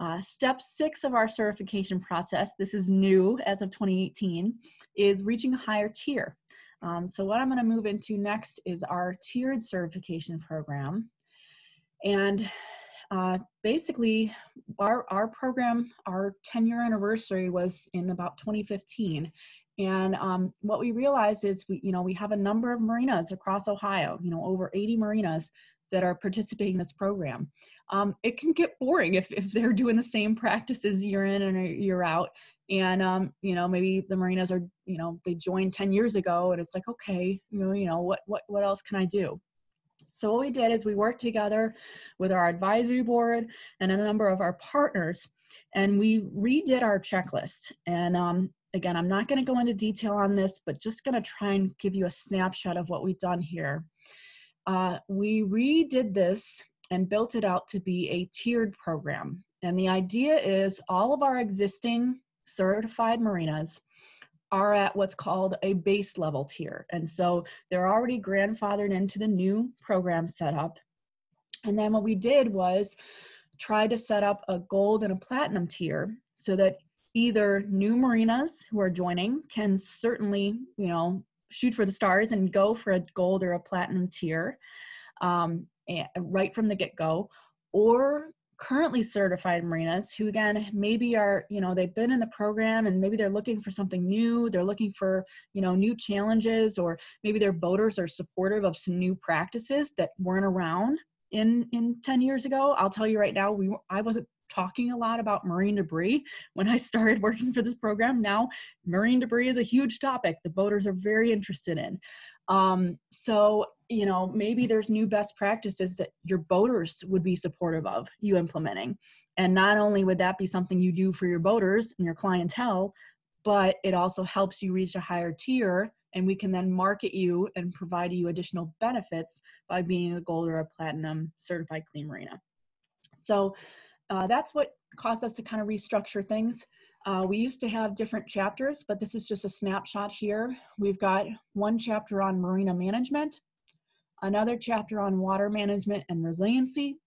Uh, step six of our certification process, this is new as of 2018, is reaching a higher tier. Um, so what I'm going to move into next is our tiered certification program. And uh, basically, our, our program, our 10 year anniversary was in about 2015. And um, what we realized is we, you know, we have a number of marinas across Ohio, you know, over 80 marinas that are participating in this program. Um, it can get boring if, if they're doing the same practices year in and year out and um, you know maybe the marinas are you know they joined 10 years ago and it's like okay you know you know what what what else can i do? So what we did is we worked together with our advisory board and a number of our partners and we redid our checklist. And um, again i'm not going to go into detail on this but just going to try and give you a snapshot of what we've done here. Uh, we redid this and built it out to be a tiered program. And the idea is all of our existing certified marinas are at what's called a base level tier. And so they're already grandfathered into the new program setup. And then what we did was try to set up a gold and a platinum tier so that either new marinas who are joining can certainly, you know, shoot for the stars and go for a gold or a platinum tier um, right from the get-go or currently certified marinas who again maybe are you know they've been in the program and maybe they're looking for something new they're looking for you know new challenges or maybe their boaters are supportive of some new practices that weren't around in in 10 years ago. I'll tell you right now we i wasn't talking a lot about marine debris when I *laughs* started working for this program. Now, marine debris is a huge topic the boaters are very interested in. Um, so, you know, maybe there's new best practices that your boaters would be supportive of you implementing. And not only would that be something you do for your boaters and your clientele, but it also helps you reach a higher tier and we can then market you and provide you additional benefits by being a gold or a platinum certified clean marina. So uh, that's what caused us to kind of restructure things. Uh, we used to have different chapters, but this is just a snapshot here. We've got one chapter on marina management, another chapter on water management and resiliency.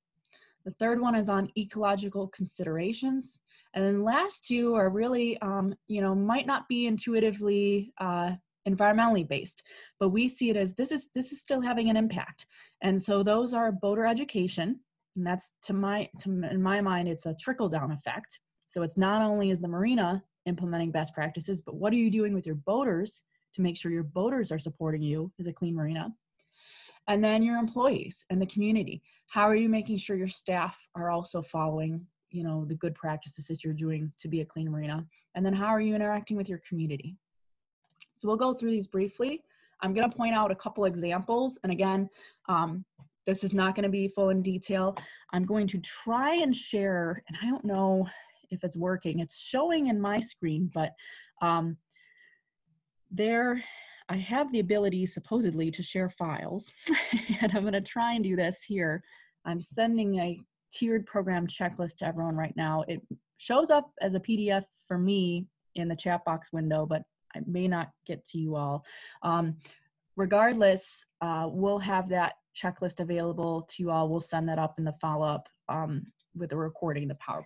The third one is on ecological considerations. And then last two are really, um, you know, might not be intuitively uh, environmentally based, but we see it as this is, this is still having an impact. And so those are boater education, and that's to my to in my mind it's a trickle down effect. So it's not only is the marina implementing best practices but what are you doing with your boaters to make sure your boaters are supporting you as a clean marina? And then your employees and the community. How are you making sure your staff are also following you know the good practices that you're doing to be a clean marina? And then how are you interacting with your community? So we'll go through these briefly. I'm going to point out a couple examples. And again um, this is not going to be full in detail. I'm going to try and share, and I don't know if it's working. It's showing in my screen, but um, there I have the ability supposedly to share files, *laughs* and I'm going to try and do this here. I'm sending a tiered program checklist to everyone right now. It shows up as a PDF for me in the chat box window, but I may not get to you all. Um, regardless, uh, we'll have that checklist available to you all. We'll send that up in the follow-up um, with the recording, the PowerPoint.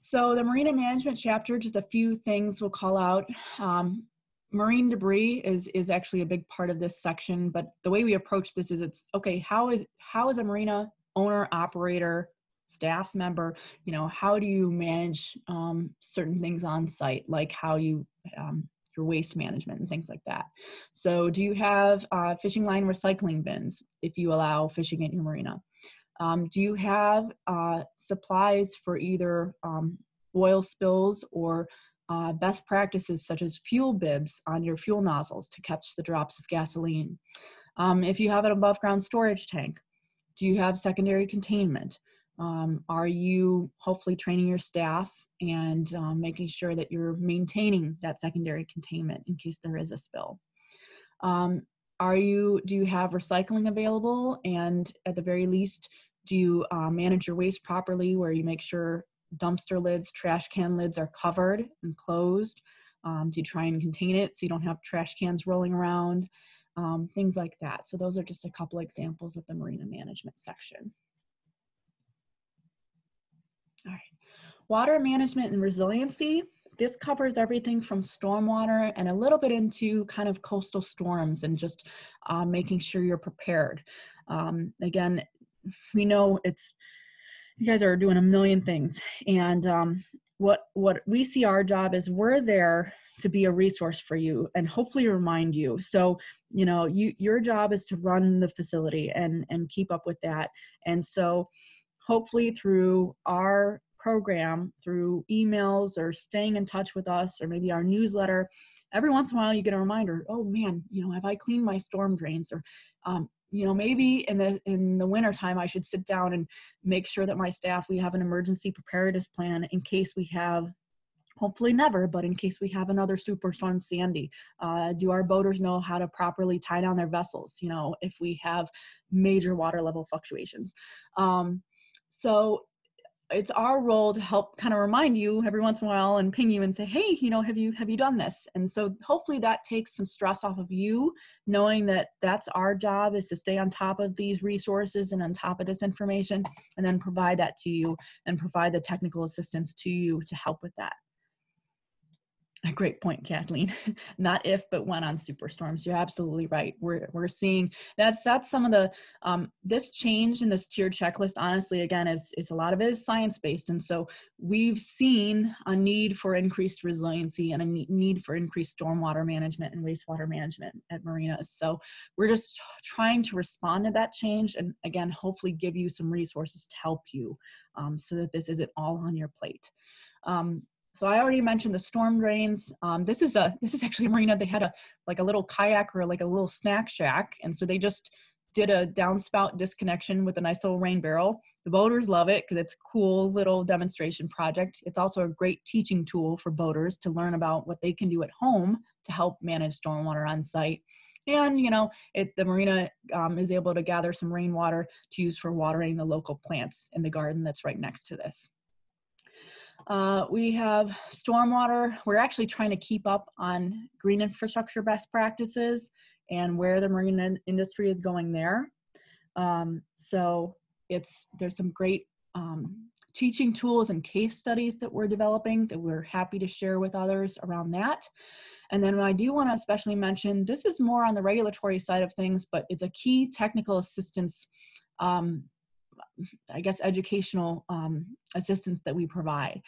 So the marina management chapter, just a few things we'll call out. Um, marine debris is is actually a big part of this section, but the way we approach this is it's okay. How is how is a marina owner operator staff member you know how do you manage um, certain things on site like how you um, your waste management and things like that. So do you have uh, fishing line recycling bins if you allow fishing in your marina? Um, do you have uh, supplies for either um, oil spills or uh, best practices such as fuel bibs on your fuel nozzles to catch the drops of gasoline? Um, if you have an above ground storage tank, do you have secondary containment? Um, are you hopefully training your staff and um, making sure that you're maintaining that secondary containment in case there is a spill. Um, are you, do you have recycling available? And at the very least, do you uh, manage your waste properly where you make sure dumpster lids, trash can lids are covered and closed? Um, do you try and contain it so you don't have trash cans rolling around? Um, things like that. So those are just a couple examples of the marina management section. All right. Water management and resiliency, this covers everything from stormwater and a little bit into kind of coastal storms and just uh, making sure you're prepared. Um, again, we know it's, you guys are doing a million things. And um, what, what we see our job is we're there to be a resource for you and hopefully remind you. So, you know, you, your job is to run the facility and, and keep up with that. And so hopefully through our program through emails or staying in touch with us or maybe our newsletter. Every once in a while you get a reminder oh man you know have i cleaned my storm drains? or um, you know maybe in the in the winter time i should sit down and make sure that my staff we have an emergency preparedness plan in case we have hopefully never but in case we have another superstorm sandy uh, do our boaters know how to properly tie down their vessels you know if we have major water level fluctuations? Um, so it's our role to help kind of remind you every once in a while and ping you and say hey you know have you have you done this? And so hopefully that takes some stress off of you knowing that that's our job is to stay on top of these resources and on top of this information and then provide that to you and provide the technical assistance to you to help with that a great point, Kathleen. *laughs* Not if, but when on superstorms. You're absolutely right. We're we're seeing that's that's some of the um, this change in this tiered checklist. Honestly, again, is is a lot of it is science based, and so we've seen a need for increased resiliency and a need for increased stormwater management and wastewater management at marinas. So we're just trying to respond to that change, and again, hopefully, give you some resources to help you, um, so that this isn't all on your plate. Um, so I already mentioned the storm drains. Um, this is a this is actually a marina. They had a like a little kayak or like a little snack shack, and so they just did a downspout disconnection with a nice little rain barrel. The boaters love it because it's a cool little demonstration project. It's also a great teaching tool for boaters to learn about what they can do at home to help manage stormwater on site. And you know, it the marina um, is able to gather some rainwater to use for watering the local plants in the garden that's right next to this. Uh, we have stormwater. We're actually trying to keep up on green infrastructure best practices and where the marine in industry is going there. Um, so it's there's some great um, teaching tools and case studies that we're developing that we're happy to share with others around that. And then I do want to especially mention this is more on the regulatory side of things, but it's a key technical assistance um, I guess, educational um, assistance that we provide.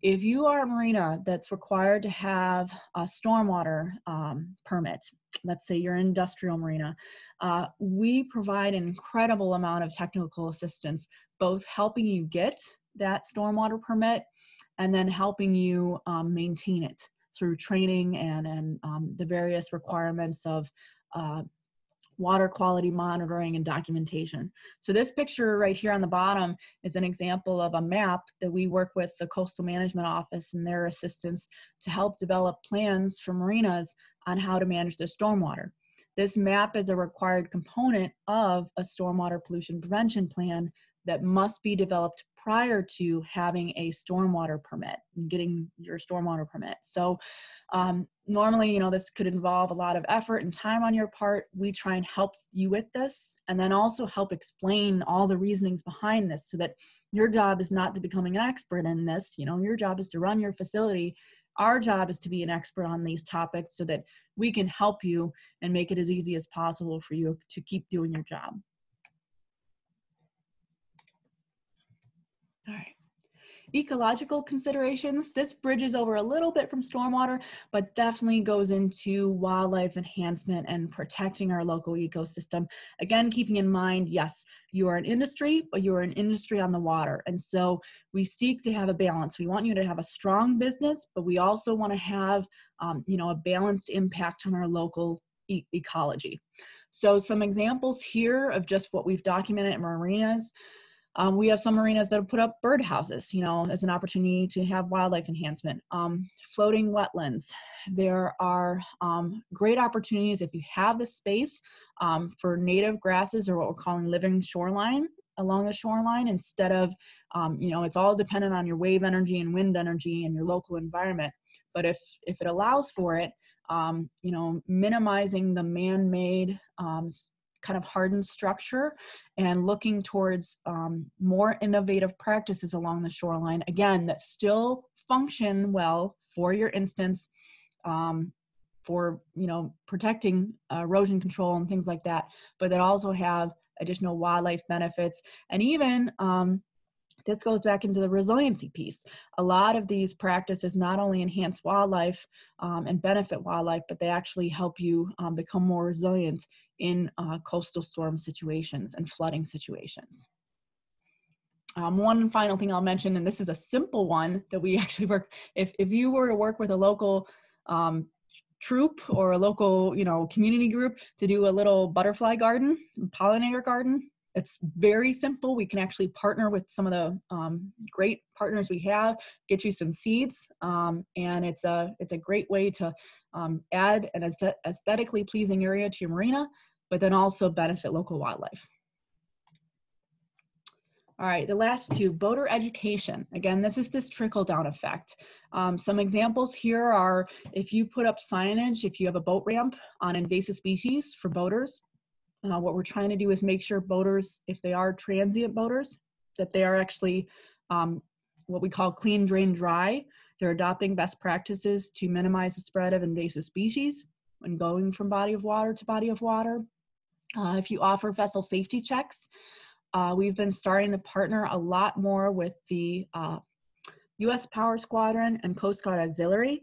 If you are a marina that's required to have a stormwater um, permit, let's say you're an industrial marina, uh, we provide an incredible amount of technical assistance, both helping you get that stormwater permit and then helping you um, maintain it through training and, and um, the various requirements of uh, water quality monitoring and documentation. So this picture right here on the bottom is an example of a map that we work with the Coastal Management Office and their assistance to help develop plans for marinas on how to manage their stormwater. This map is a required component of a stormwater pollution prevention plan that must be developed prior to having a stormwater permit getting your stormwater permit so um, normally you know this could involve a lot of effort and time on your part. We try and help you with this and then also help explain all the reasonings behind this so that your job is not to becoming an expert in this. You know your job is to run your facility. Our job is to be an expert on these topics so that we can help you and make it as easy as possible for you to keep doing your job. All right. Ecological considerations. This bridges over a little bit from stormwater, but definitely goes into wildlife enhancement and protecting our local ecosystem. Again, keeping in mind, yes, you are an industry, but you are an industry on the water. And so we seek to have a balance. We want you to have a strong business, but we also want to have, um, you know, a balanced impact on our local e ecology. So some examples here of just what we've documented at marinas. Um, we have some marinas that have put up birdhouses, you know, as an opportunity to have wildlife enhancement. Um, floating wetlands. There are um, great opportunities if you have the space um, for native grasses or what we're calling living shoreline along the shoreline instead of, um, you know, it's all dependent on your wave energy and wind energy and your local environment. But if, if it allows for it, um, you know, minimizing the man-made kind of hardened structure and looking towards um, more innovative practices along the shoreline, again, that still function well for your instance, um, for, you know, protecting uh, erosion control and things like that, but that also have additional wildlife benefits and even um, this goes back into the resiliency piece. A lot of these practices not only enhance wildlife um, and benefit wildlife, but they actually help you um, become more resilient in uh, coastal storm situations and flooding situations. Um, one final thing I'll mention, and this is a simple one that we *laughs* actually work, if, if you were to work with a local um, troop or a local, you know, community group to do a little butterfly garden, pollinator garden, it's very simple. We can actually partner with some of the um, great partners we have, get you some seeds, um, and it's a it's a great way to um, add an aesthetically pleasing area to your marina, but then also benefit local wildlife. All right, the last two, boater education. Again, this is this trickle down effect. Um, some examples here are if you put up signage, if you have a boat ramp on invasive species for boaters, uh, what we're trying to do is make sure boaters, if they are transient boaters, that they are actually um, what we call clean, drain, dry. They're adopting best practices to minimize the spread of invasive species when going from body of water to body of water. Uh, if you offer vessel safety checks, uh, we've been starting to partner a lot more with the U.S. Uh, Power Squadron and Coast Guard Auxiliary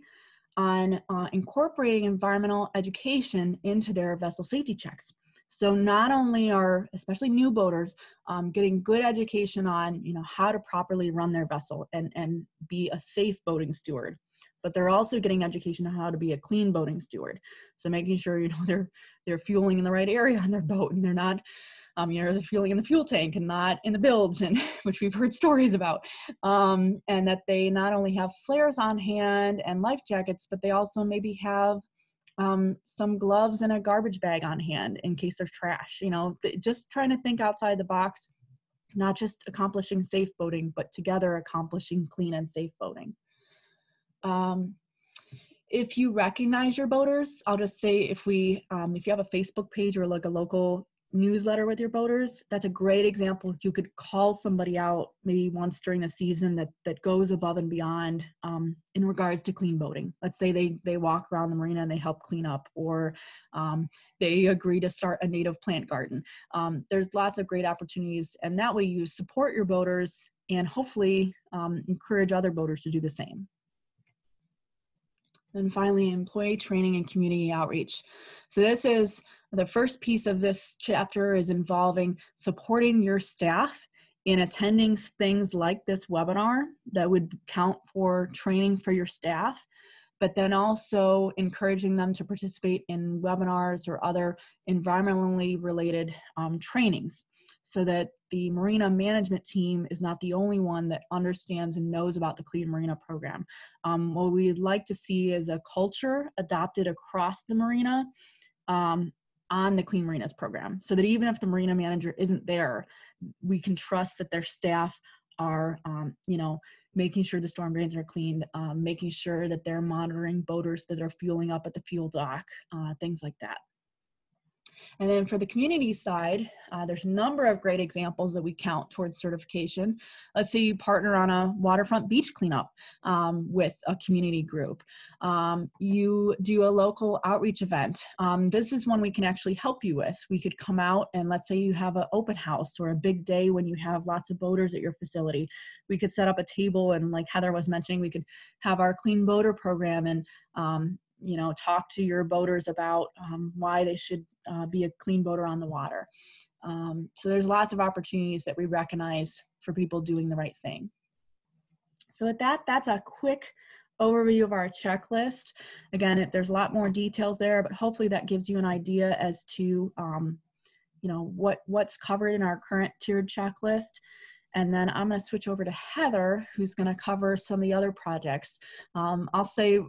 on uh, incorporating environmental education into their vessel safety checks. So not only are especially new boaters um, getting good education on you know how to properly run their vessel and and be a safe boating steward, but they're also getting education on how to be a clean boating steward. So making sure you know *laughs* they're they're fueling in the right area on their boat and they're not um, you know, the fueling in the fuel tank and not in the bilge, and *laughs* which we've heard stories about. Um, and that they not only have flares on hand and life jackets, but they also maybe have um, some gloves and a garbage bag on hand in case there's trash. You know, th- just trying to think outside the box, not just accomplishing safe boating, but together accomplishing clean and safe boating. Um, if you recognize your boaters, I'll just say if we, um, if you have a Facebook page or like a local newsletter with your boaters that's a great example. You could call somebody out maybe once during the season that that goes above and beyond um, in regards to clean boating. Let's say they they walk around the marina and they help clean up or um, they agree to start a native plant garden. Um, there's lots of great opportunities and that way you support your boaters and hopefully um, encourage other boaters to do the same and finally, employee training and community outreach. So this is the first piece of this chapter is involving supporting your staff in attending things like this webinar that would count for training for your staff, but then also encouraging them to participate in webinars or other environmentally related um, trainings so that the marina management team is not the only one that understands and knows about the Clean Marina program. Um, what we'd like to see is a culture adopted across the marina um, on the Clean Marinas program so that even if the marina manager isn't there, we can trust that their staff are, um, you know, making sure the storm drains are cleaned, um, making sure that they're monitoring boaters that are fueling up at the fuel dock, uh, things like that. And then for the community side, uh, there's a number of great examples that we count towards certification. Let's say you partner on a waterfront beach cleanup um, with a community group. Um, you do a local outreach event. Um, this is one we can actually help you with. We could come out and let's say you have an open house or a big day when you have lots of boaters at your facility. We could set up a table and like Heather was mentioning, we could have our clean boater program and um, you know talk to your boaters about um, why they should uh, be a clean boater on the water. Um, so there's lots of opportunities that we recognize for people doing the right thing. So with that that's a quick overview of our checklist. Again it, there's a lot more details there but hopefully that gives you an idea as to um, you know what what's covered in our current tiered checklist and then I'm going to switch over to Heather, who's going to cover some of the other projects. Um, I'll say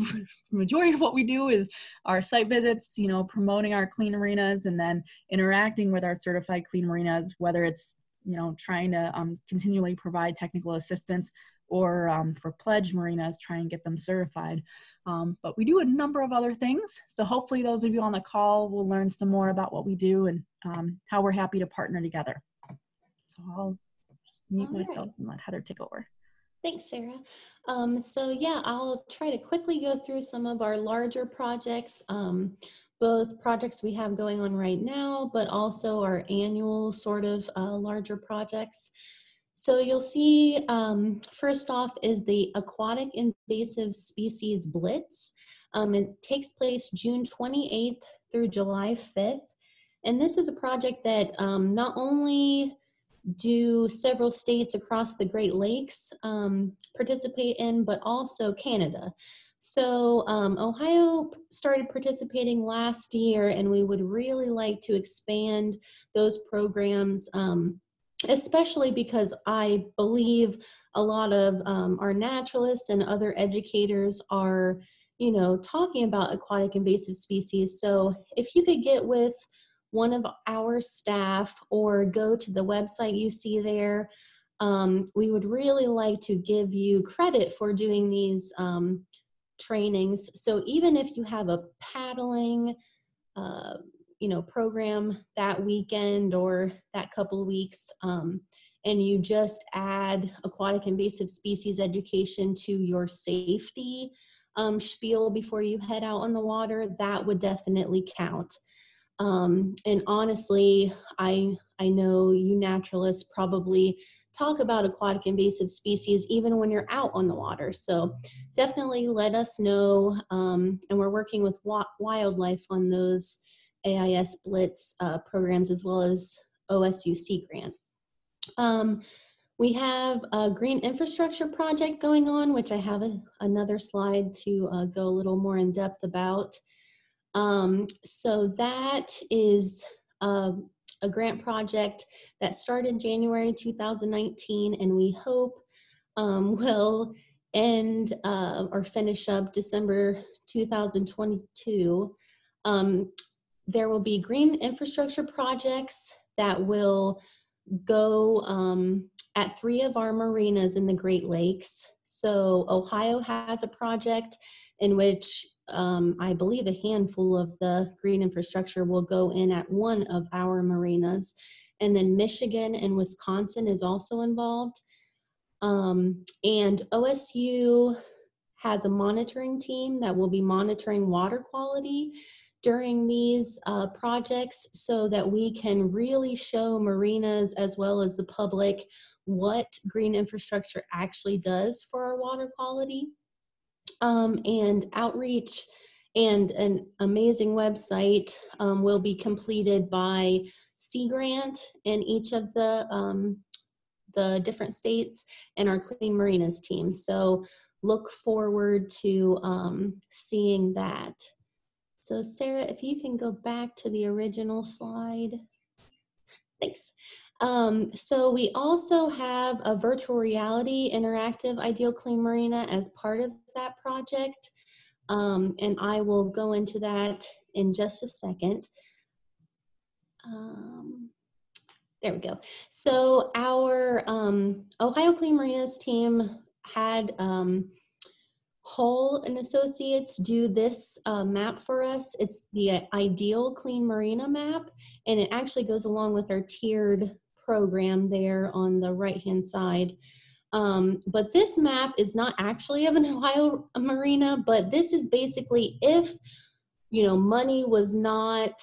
*laughs* majority of what we do is our site visits, you know, promoting our clean marinas and then interacting with our certified clean marinas, whether it's, you know, trying to um, continually provide technical assistance or um, for pledge marinas, try and get them certified. Um, but we do a number of other things. So hopefully those of you on the call will learn some more about what we do and um, how we're happy to partner together. So I'll mute All myself right. and let Heather take over. Thanks, Sarah. Um, so yeah, I'll try to quickly go through some of our larger projects, um, both projects we have going on right now, but also our annual sort of uh, larger projects. So you'll see, um, first off is the Aquatic Invasive Species Blitz. Um, it takes place June 28th through July 5th. And this is a project that um, not only do several states across the Great Lakes um, participate in, but also Canada. So um, Ohio started participating last year, and we would really like to expand those programs, um, especially because I believe a lot of um, our naturalists and other educators are, you know, talking about aquatic invasive species. So if you could get with one of our staff or go to the website you see there. Um, we would really like to give you credit for doing these um, trainings. So even if you have a paddling, uh, you know, program that weekend or that couple weeks, um, and you just add aquatic invasive species education to your safety um, spiel before you head out on the water, that would definitely count. Um, and honestly, I I know you naturalists probably talk about aquatic invasive species even when you're out on the water. So definitely let us know. Um, and we're working with wildlife on those AIS Blitz uh, programs as well as OSU Sea Grant. Um, we have a green infrastructure project going on, which I have a, another slide to uh, go a little more in depth about. Um, so that is uh, a grant project that started January 2019, and we hope um, *laughs* will end uh, or finish up December 2022. Um, there will be green infrastructure projects that will go um, at three of our marinas in the Great Lakes. So Ohio has a project in which um, I believe a handful of the green infrastructure will go in at one of our marinas. And then Michigan and Wisconsin is also involved. Um, and OSU has a monitoring team that will be monitoring water quality during these uh, projects so that we can really show marinas as well as the public what green infrastructure actually does for our water quality um, and outreach and an amazing website um, will be completed by Sea Grant in each of the um, the different states and our Clean Marinas team. So look forward to um, seeing that. So Sarah, if you can go back to the original slide. Thanks. Um, so we also have a virtual reality interactive Ideal Clean Marina as part of that project. Um, and I will go into that in just a second. Um, there we go. So our um, Ohio Clean Marinas team had um, Hull and Associates do this uh, map for us. It's the ideal clean marina map, and it actually goes along with our tiered program there on the right-hand side. Um, but this map is not actually of an Ohio marina, but this is basically if, you know, money was not,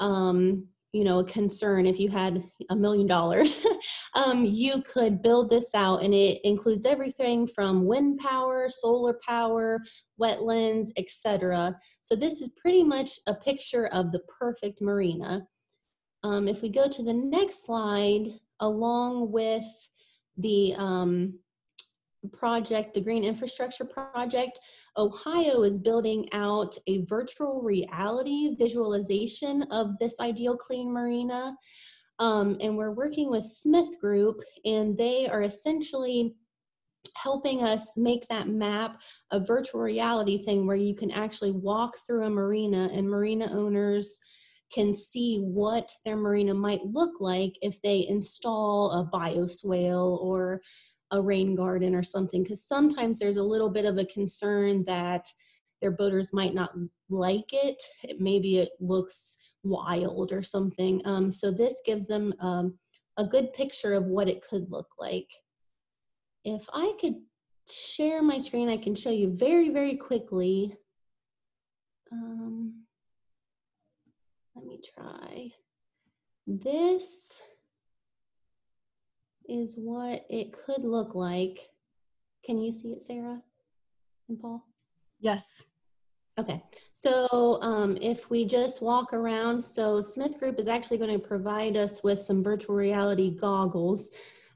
um, you know, a concern if you had a million dollars, *laughs* um, you could build this out and it includes everything from wind power, solar power, wetlands, etc. So this is pretty much a picture of the perfect marina. Um, if we go to the next slide, along with the um, project, the Green Infrastructure Project, Ohio is building out a virtual reality visualization of this ideal clean marina. Um, and we're working with Smith Group, and they are essentially helping us make that map a virtual reality thing where you can actually walk through a marina and marina owners can see what their marina might look like if they install a bioswale or a rain garden or something because sometimes there's a little bit of a concern that their boaters might not like it maybe it looks wild or something. Um, so this gives them um, a good picture of what it could look like. If i could share my screen i can show you very very quickly. Um, let me try. This is what it could look like. Can you see it, Sarah and Paul? Yes. Okay, so um, if we just walk around, so Smith Group is actually going to provide us with some virtual reality goggles.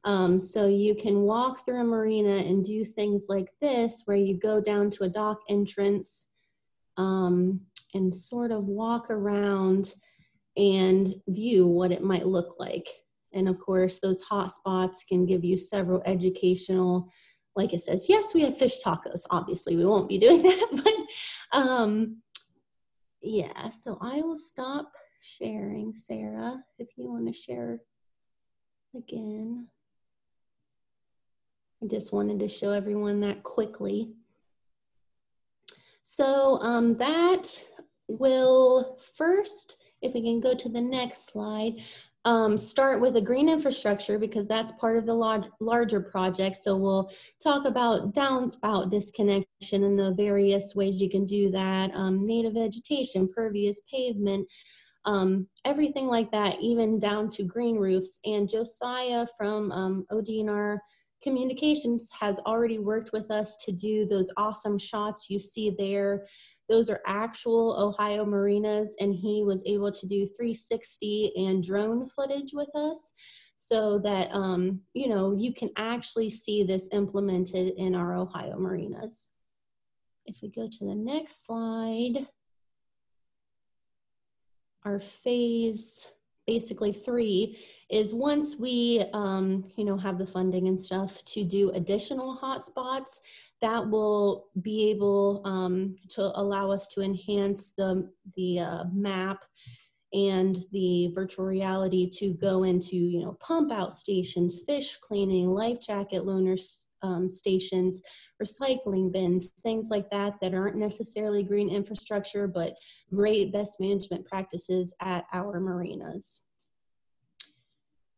Um, so you can walk through a marina and do things like this, where you go down to a dock entrance um, and sort of walk around and view what it might look like. And of course, those hot spots can give you several educational, like it says, yes, we have fish tacos. Obviously, we won't be *laughs* doing that, but um, yeah, so I will stop sharing, Sarah, if you want to share again. I just wanted to show everyone that quickly. So um, that will first, if we can go to the next slide, um, start with a green infrastructure because that's part of the large, larger project. So we'll talk about downspout disconnection and the various ways you can do that, um, native vegetation, pervious pavement, um, everything like that, even down to green roofs. And Josiah from um, ODNR Communications has already worked with us to do those awesome shots you see there those are actual Ohio marinas, and he was able to do 360 and drone footage with us so that um, you know you can actually see this implemented in our Ohio marinas. If we go to the next slide, our phase basically three is once we um, you know have the funding and stuff to do additional hotspots that will be able um, to allow us to enhance the, the uh, map and the virtual reality to go into, you know, pump out stations, fish cleaning, life jacket loaners um, stations, recycling bins, things like that that aren't necessarily green infrastructure, but great best management practices at our marinas.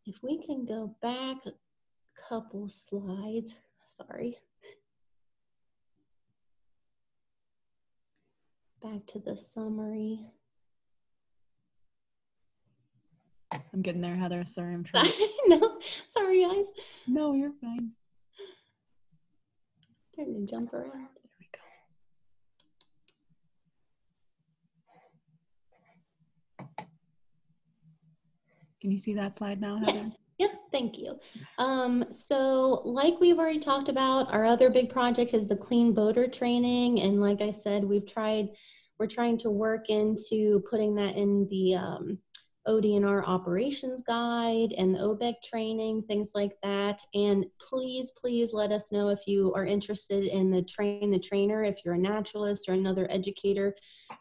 If we can go back a couple slides, sorry. back to the summary. I'm getting there, Heather. Sorry, I'm trying. *laughs* no, sorry, guys. No, you're fine. Trying to jump around. There we go. Can you see that slide now, Heather? Yes. Yep, thank you. Um, so like we've already talked about, our other big project is the clean boater training. And like I said, we've tried, we're trying to work into putting that in the um, ODNR operations guide and the OBEC training, things like that. And please, please let us know if you are interested in the train the trainer, if you're a naturalist or another educator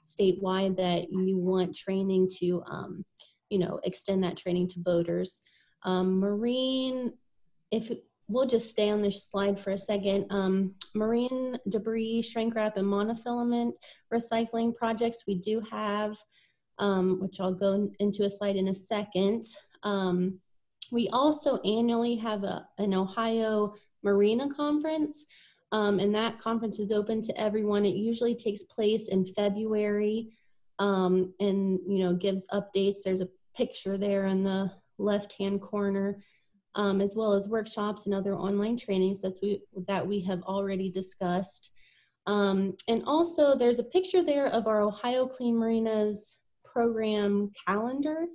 statewide that you want training to, um, you know, extend that training to boaters. Um, marine, if we'll just stay on this slide for a second. Um, marine debris, shrink wrap, and monofilament recycling projects we do have, um, which I'll go into a slide in a second. Um, we also annually have a, an Ohio Marina Conference, um, and that conference is open to everyone. It usually takes place in February um, and, you know, gives updates. There's a picture there in the left-hand corner, um, as well as workshops and other online trainings that we, that we have already discussed. Um, and also there's a picture there of our Ohio Clean Marinas program calendar.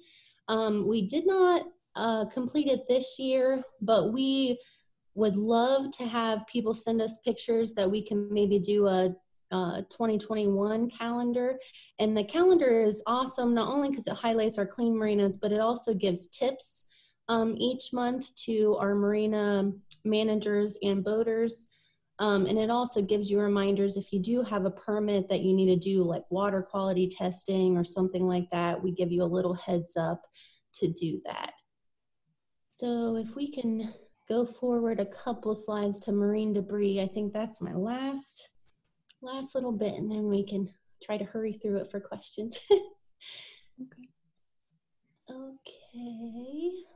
Um, we did not uh, complete it this year, but we would love to have people send us pictures that we can maybe do a uh, 2021 calendar. And the calendar is awesome, not only because it highlights our clean marinas, but it also gives tips um, each month to our marina managers and boaters. Um, and it also gives you reminders if you do have a permit that you need to do like water quality testing or something like that, we give you a little heads up to do that. So if we can go forward a couple slides to marine debris, I think that's my last last little bit and then we can try to hurry through it for questions. *laughs* okay. Okay.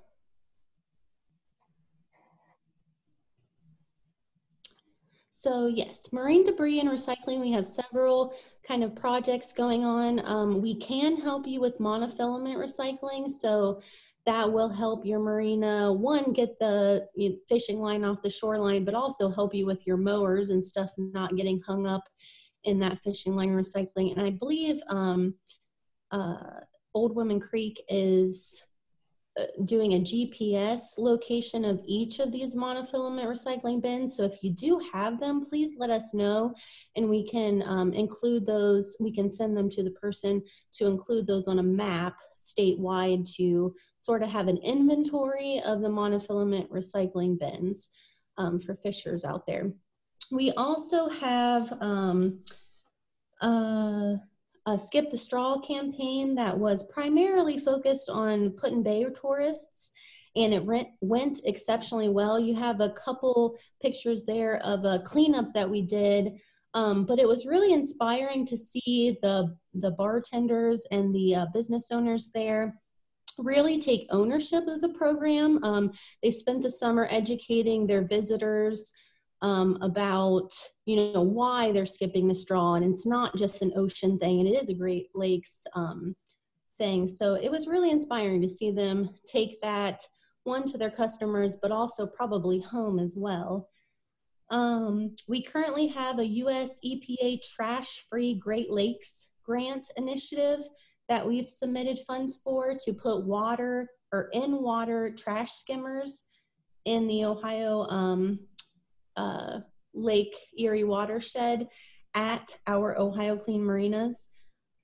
So yes, marine debris and recycling, we have several kind of projects going on. Um, we can help you with monofilament recycling. So that will help your marina, one, get the you know, fishing line off the shoreline, but also help you with your mowers and stuff not getting hung up in that fishing line recycling. And I believe um, uh, Old Woman Creek is doing a GPS location of each of these monofilament recycling bins. So if you do have them, please let us know and we can um, include those, we can send them to the person to include those on a map statewide to sort of have an inventory of the monofilament recycling bins um, for fishers out there. We also have um, uh, a Skip the Straw campaign that was primarily focused on Put-in-Bay tourists and it went, went exceptionally well. You have a couple pictures there of a cleanup that we did, um, but it was really inspiring to see the, the bartenders and the uh, business owners there really take ownership of the program. Um, they spent the summer educating their visitors um, about you know why they're skipping the straw, and it's not just an ocean thing, and it is a Great Lakes um, thing. So it was really inspiring to see them take that one to their customers, but also probably home as well. Um, we currently have a US EPA trash free Great Lakes grant initiative that we've submitted funds for to put water or in water trash skimmers in the Ohio um, uh, Lake Erie watershed at our Ohio Clean Marinas.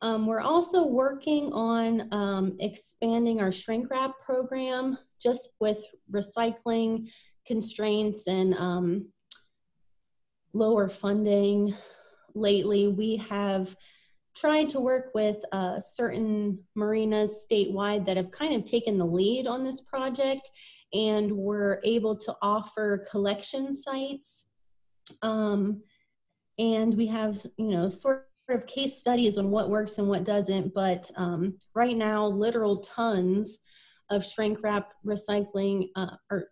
Um, we're also working on um, expanding our shrink wrap program just with recycling constraints and um, lower funding. Lately, we have tried to work with uh, certain marinas statewide that have kind of taken the lead on this project and we're able to offer collection sites. Um, and we have, you know, sort of case studies on what works and what doesn't, but um, right now, literal tons of shrink wrap recycling, uh, or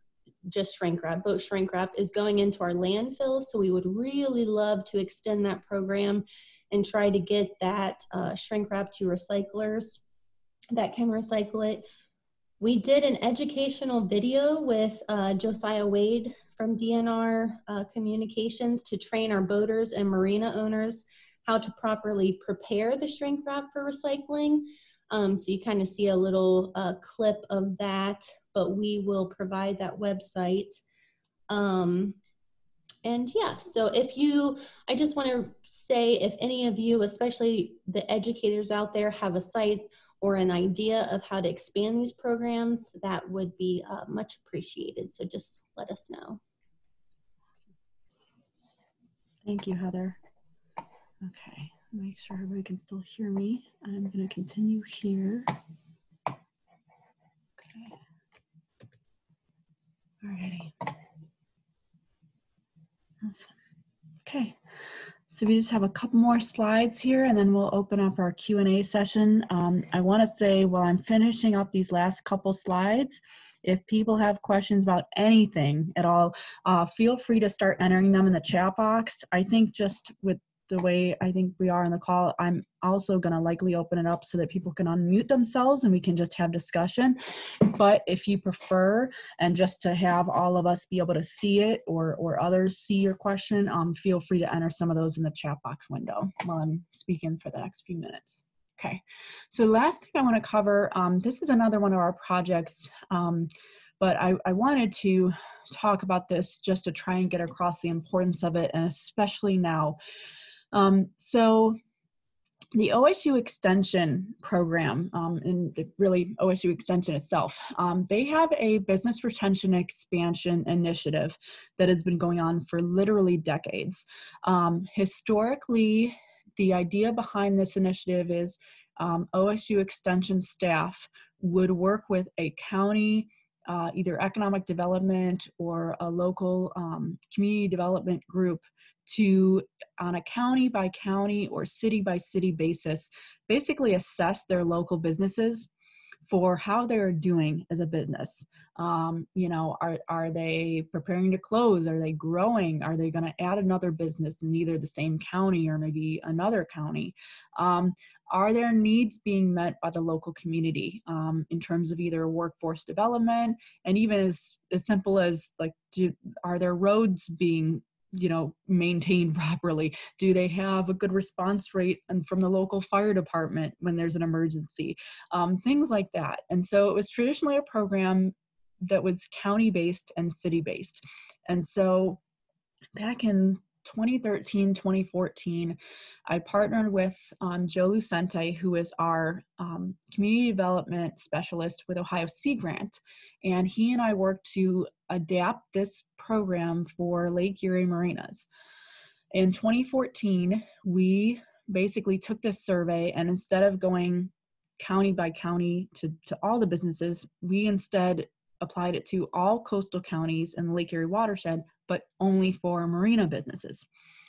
just shrink wrap, boat shrink wrap is going into our landfills. So we would really love to extend that program and try to get that uh, shrink wrap to recyclers that can recycle it. We did an educational video with uh, Josiah Wade from DNR uh, Communications to train our boaters and marina owners how to properly prepare the shrink wrap for recycling. Um, so you kind of see a little uh, clip of that, but we will provide that website. Um, and yeah, so if you, I just want to say if any of you, especially the educators out there, have a site or an idea of how to expand these programs, that would be uh, much appreciated. So just let us know. Thank you, Heather. Okay, make sure everybody can still hear me. I'm going to continue here. Okay. Alrighty. Awesome. Okay, so we just have a couple more slides here and then we'll open up our Q&A session. Um, I wanna say while I'm finishing up these last couple slides, if people have questions about anything at all, uh, feel free to start entering them in the chat box. I think just with the way I think we are on the call, I'm also going to likely open it up so that people can unmute themselves and we can just have discussion. But if you prefer, and just to have all of us be able to see it or, or others see your question, um, feel free to enter some of those in the chat box window while I'm speaking for the next few minutes. Okay, so last thing I want to cover, um, this is another one of our projects, um, but I, I wanted to talk about this just to try and get across the importance of it, and especially now um, so the OSU Extension program, um, and really OSU Extension itself, um, they have a business retention expansion initiative that has been going on for literally decades. Um, historically, the idea behind this initiative is um, OSU Extension staff would work with a county uh, either economic development or a local um, community development group to, on a county by county or city by city basis, basically assess their local businesses for how they're doing as a business. Um, you know, are, are they preparing to close? Are they growing? Are they going to add another business in either the same county or maybe another county? Um, are their needs being met by the local community um, in terms of either workforce development and even as, as simple as like, do, are their roads being you know maintained *laughs* properly? Do they have a good response rate and from the local fire department when there's an emergency? Um, things like that. And so it was traditionally a program that was county based and city based and so back in 2013 2014 i partnered with um, joe lucente who is our um, community development specialist with ohio sea grant. And he and i worked to adapt this program for lake erie marinas. In 2014 we basically took this survey and instead of going county by county to, to all the businesses we instead applied it to all coastal counties in the lake erie watershed but only for marina businesses.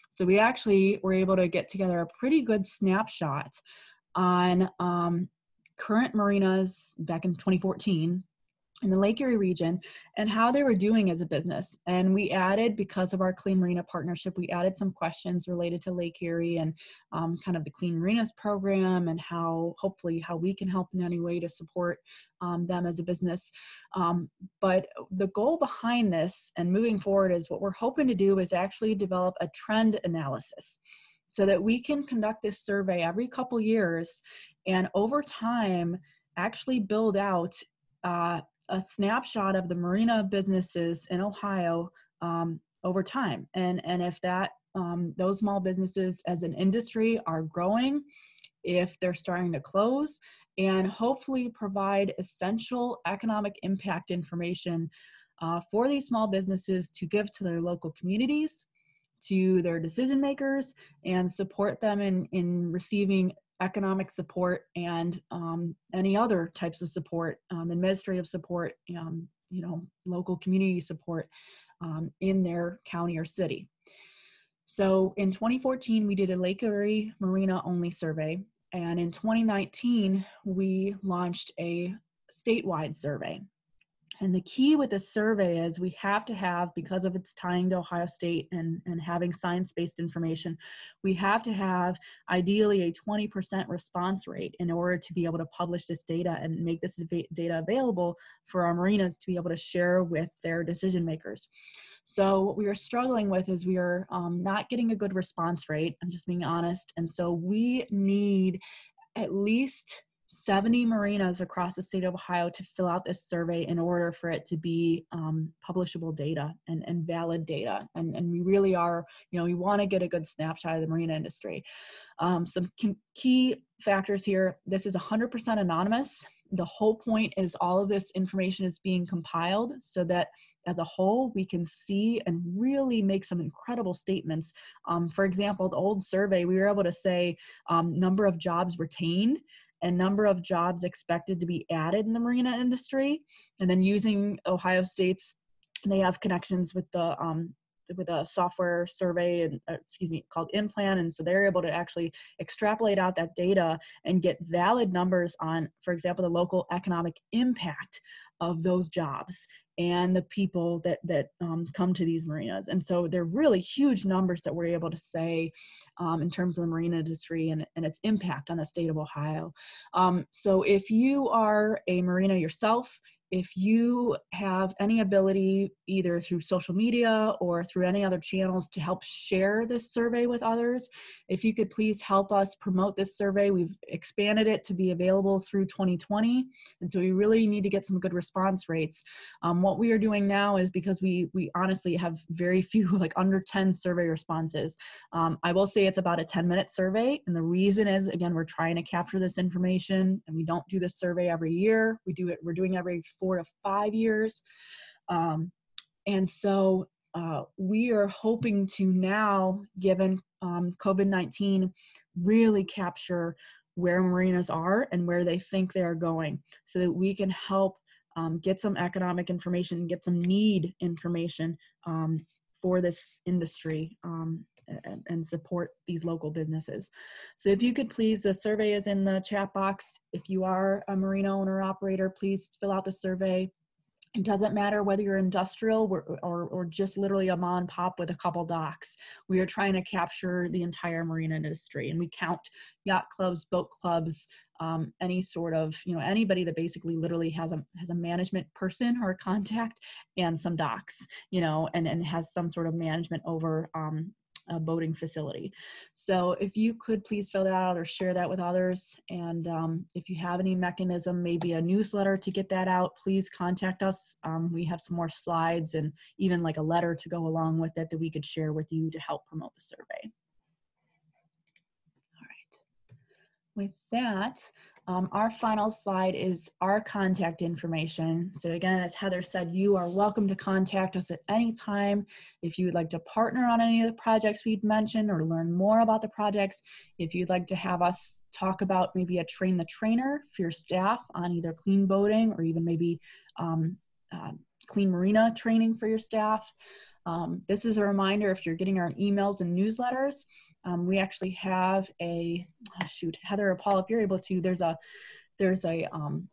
So we actually were able to get together a pretty good snapshot on um, current marinas back in 2014 in the Lake Erie region and how they were doing as a business. And we added, because of our Clean Marina partnership, we added some questions related to Lake Erie and um, kind of the Clean Marinas program and how hopefully how we can help in any way to support um, them as a business. Um, but the goal behind this and moving forward is what we're hoping to do is actually develop a trend analysis so that we can conduct this survey every couple years and over time actually build out uh, a snapshot of the marina businesses in Ohio um, over time. And, and if that um, those small businesses as an industry are growing, if they're starting to close, and hopefully provide essential economic impact information uh, for these small businesses to give to their local communities, to their decision makers, and support them in, in receiving economic support and um, any other types of support, um, administrative support, um, you know, local community support um, in their county or city. So in 2014, we did a Lake Erie Marina only survey. And in 2019, we launched a statewide survey. And the key with this survey is we have to have, because of its tying to Ohio State and, and having science based information, we have to have ideally a 20% response rate in order to be able to publish this data and make this data available for our marinas to be able to share with their decision makers. So what we are struggling with is we are um, not getting a good response rate. I'm just being honest. And so we need at least 70 marinas across the state of Ohio to fill out this survey in order for it to be um, publishable data and, and valid data. And, and we really are, you know, we want to get a good snapshot of the marina industry. Um, some key factors here this is 100% anonymous. The whole point is all of this information is being compiled so that as a whole, we can see and really make some incredible statements. Um, for example, the old survey, we were able to say um, number of jobs retained and number of jobs expected to be added in the marina industry. And then using Ohio State's, they have connections with the um, with a software survey and uh, excuse me called IMPLAN and so they're able to actually extrapolate out that data and get valid numbers on for example the local economic impact of those jobs and the people that that um, come to these marinas. And so they're really huge numbers that we're able to say um, in terms of the marine industry and, and its impact on the state of ohio. Um, so if you are a marina yourself if you have any ability either through social media or through any other channels to help share this survey with others if you could please help us promote this survey. We've expanded it to be available through 2020 and so we really need to get some good response rates. Um, what we are doing now is because we we honestly have very *laughs* few like under 10 survey responses um, i will say it's about a 10 minute survey and the reason is again we're trying to capture this information and we don't do this survey every year. We do it we're doing every four to five years. Um, and so uh, we are hoping to now, given um, COVID 19, really capture where marinas are and where they think they are going so that we can help um, get some economic information and get some need information um, for this industry um, and, support these local businesses. So if you could please, the survey is in the chat box. If you are a marina owner operator, please fill out the survey. It doesn't matter whether you're industrial or, or, or just literally a mom and pop with a couple docks. We are trying to capture the entire marine industry and we count yacht clubs, boat clubs, um, any sort of, you know, anybody that basically literally has a, has a management person or a contact and some docks, you know, and, and has some sort of management over um, a boating facility. So if you could please fill that out or share that with others. And um, if you have any mechanism, maybe a newsletter to get that out, please contact us. Um, we have some more slides and even like a letter to go along with it that we could share with you to help promote the survey. All right. With that, um, our final slide is our contact information. So again, as Heather said, you are welcome to contact us at any time. If you would like to partner on any of the projects we've mentioned or learn more about the projects, if you'd like to have us talk about maybe a train the trainer for your staff on either clean boating or even maybe um, uh, clean marina training for your staff. Um, this is a reminder if you're getting our emails and newsletters, um, we actually have a oh shoot heather or paul if you're able to there's a there's a um,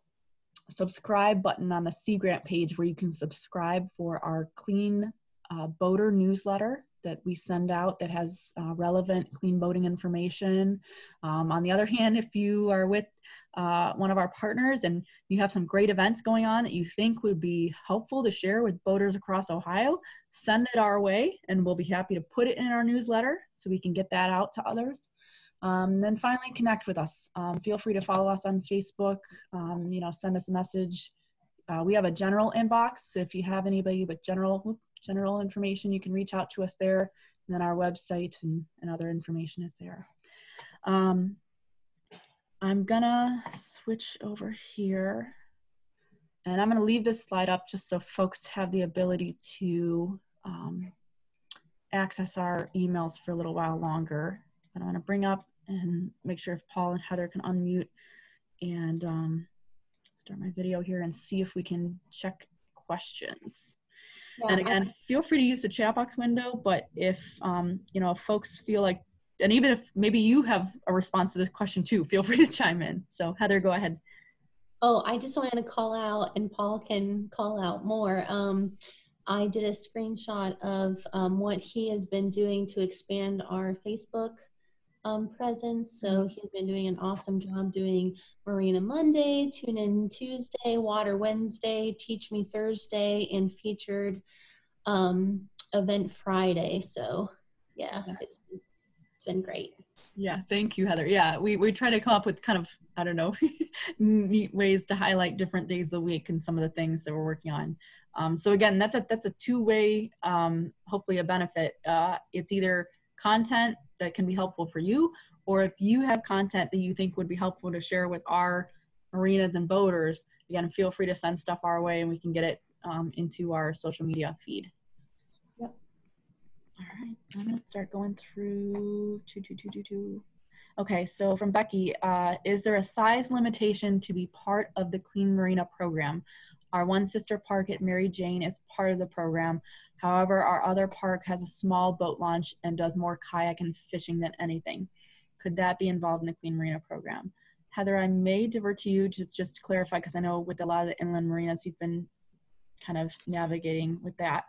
subscribe button on the Sea Grant page where you can subscribe for our clean uh, boater newsletter that we send out that has uh, relevant clean boating information. Um, on the other hand, if you are with uh, one of our partners and you have some great events going on that you think would be helpful to share with boaters across Ohio, send it our way and we'll be happy to put it in our newsletter so we can get that out to others. Um, then finally, connect with us. Um, feel free to follow us on Facebook. Um, you know, send us a message. Uh, we have a general inbox, so if you have anybody with general general information, you can reach out to us there. And then our website and, and other information is there. Um, I'm gonna switch over here. And I'm gonna leave this slide up just so folks have the ability to um, access our emails for a little while longer. But I wanna bring up and make sure if Paul and Heather can unmute and um, start my video here and see if we can check questions. Yeah, and again, feel free to use the chat box window, but if, um, you know, if folks feel like, and even if maybe you have a response to this question too, feel *laughs* free to chime in. So Heather, go ahead. Oh, I just wanted to call out, and Paul can call out more. Um, I did a screenshot of um, what he has been doing to expand our Facebook um, presence. So he's been doing an awesome job doing Marina Monday, Tune In Tuesday, Water Wednesday, Teach Me Thursday, and featured um, Event Friday. So yeah, it's it's been great. Yeah, thank you, Heather. Yeah, we, we try to come up with kind of, I don't know, *laughs* neat ways to highlight different days of the week and some of the things that we're working on. Um, so again, that's a that's a two-way, um, hopefully a benefit. Uh, it's either content that can be helpful for you, or if you have content that you think would be helpful to share with our marinas and boaters, again, feel free to send stuff our way and we can get it um, into our social media feed. Yep. All right, I'm gonna start going through two, two, two, two, two. Okay, so from Becky, uh, is there a size limitation to be part of the Clean Marina program? Our one sister park at Mary Jane is part of the program. However, our other park has a small boat launch and does more kayak and fishing than anything. Could that be involved in the Clean Marina program? Heather, I may divert to you to just clarify because I know with a lot of the inland marinas you've been kind of navigating with that.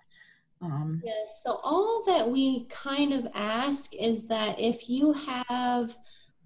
Um, yes, so all that we kind of ask is that if you have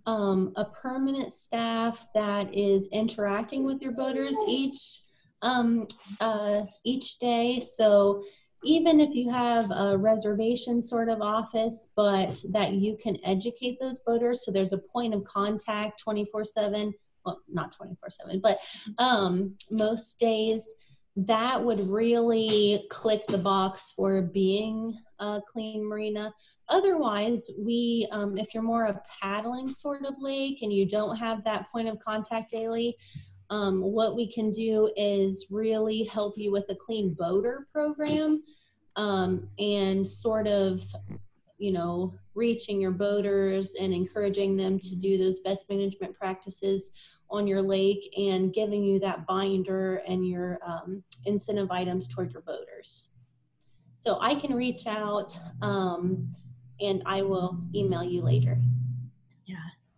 um, a permanent staff that is interacting with your boaters each um, uh, each day, so even if you have a reservation sort of office, but that you can educate those boaters. So there's a point of contact 24 7. Well, not 24 7, but um, most days that would really click the box for being a clean marina. Otherwise, we, um, if you're more a paddling sort of lake and you don't have that point of contact daily, um, what we can do is really help you with the clean boater program um, and sort of you know reaching your boaters and encouraging them to do those best management practices on your lake and giving you that binder and your um, incentive items toward your boaters so i can reach out um, and i will email you later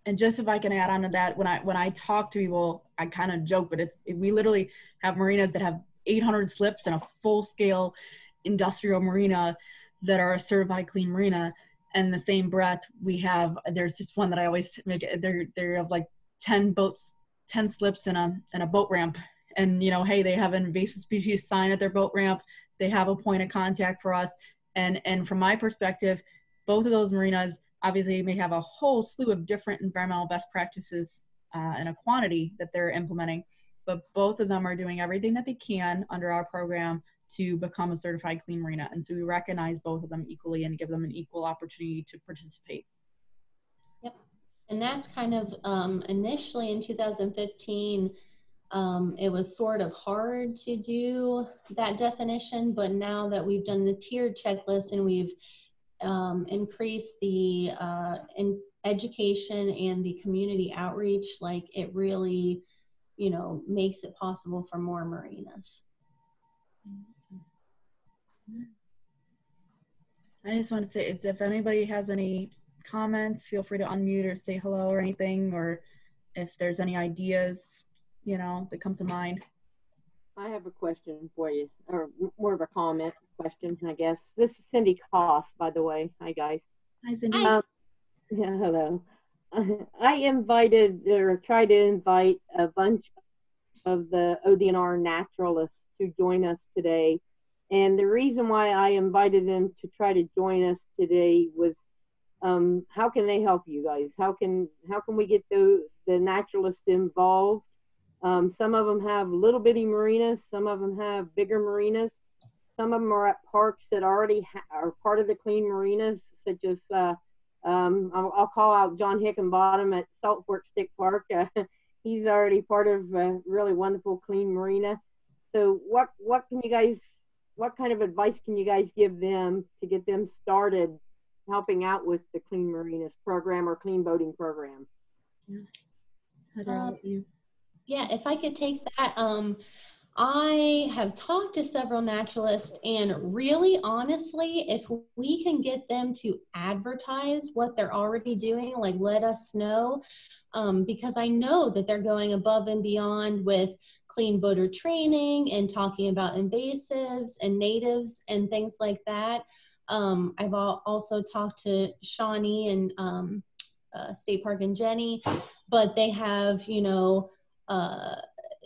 and just if I can add on to that, when I when I talk to people, I kind of joke, but it's we literally have marinas that have 800 slips and a full scale industrial marina that are a certified clean marina. And the same breath, we have there's just one that I always make. There there have like 10 boats, 10 slips and a and a boat ramp. And you know, hey, they have an invasive species sign at their boat ramp. They have a point of contact for us. And and from my perspective, both of those marinas obviously may have a whole slew of different environmental best practices uh, and a quantity that they're implementing, but both of them are doing everything that they can under our program to become a certified clean marina. And so we recognize both of them equally and give them an equal opportunity to participate. Yep. And that's kind of um, initially in 2015, um, it was sort of hard to do that definition, but now that we've done the tiered checklist and we've um, increase the uh, in education and the community outreach, like it really, you know, makes it possible for more marinas. I just want to say it's if anybody has any comments, feel free to unmute or say hello or anything, or if there's any ideas, you know, that come to mind? I have a question for you, or more of a comment question, I guess. This is Cindy Koff, by the way. Hi, guys. Hi, Cindy. Um, yeah, hello. *laughs* I invited or tried to invite a bunch of the ODNR naturalists to join us today. And the reason why I invited them to try to join us today was um, how can they help you guys? How can how can we get the the naturalists involved? Um, some of them have little bitty marinas. Some of them have bigger marinas. Some of them are at parks that already are part of the clean marinas, such as uh, um, I'll, I'll, call out John Hickenbottom at Salt Fork State Park. Uh, *laughs* he's already part of a really wonderful clean marina. So what what can you guys what kind of advice can you guys give them to get them started helping out with the Clean Marinas program or clean boating program? Yeah. Um, yeah, if I could take that. Um, I have talked to several naturalists, and really honestly, if we can get them to advertise what they're already doing, like let us know, um, because I know that they're going above and beyond with clean boater training and talking about invasives and natives and things like that. Um, I've also talked to Shawnee and um, uh, State Park and Jenny, but they have, you know, uh,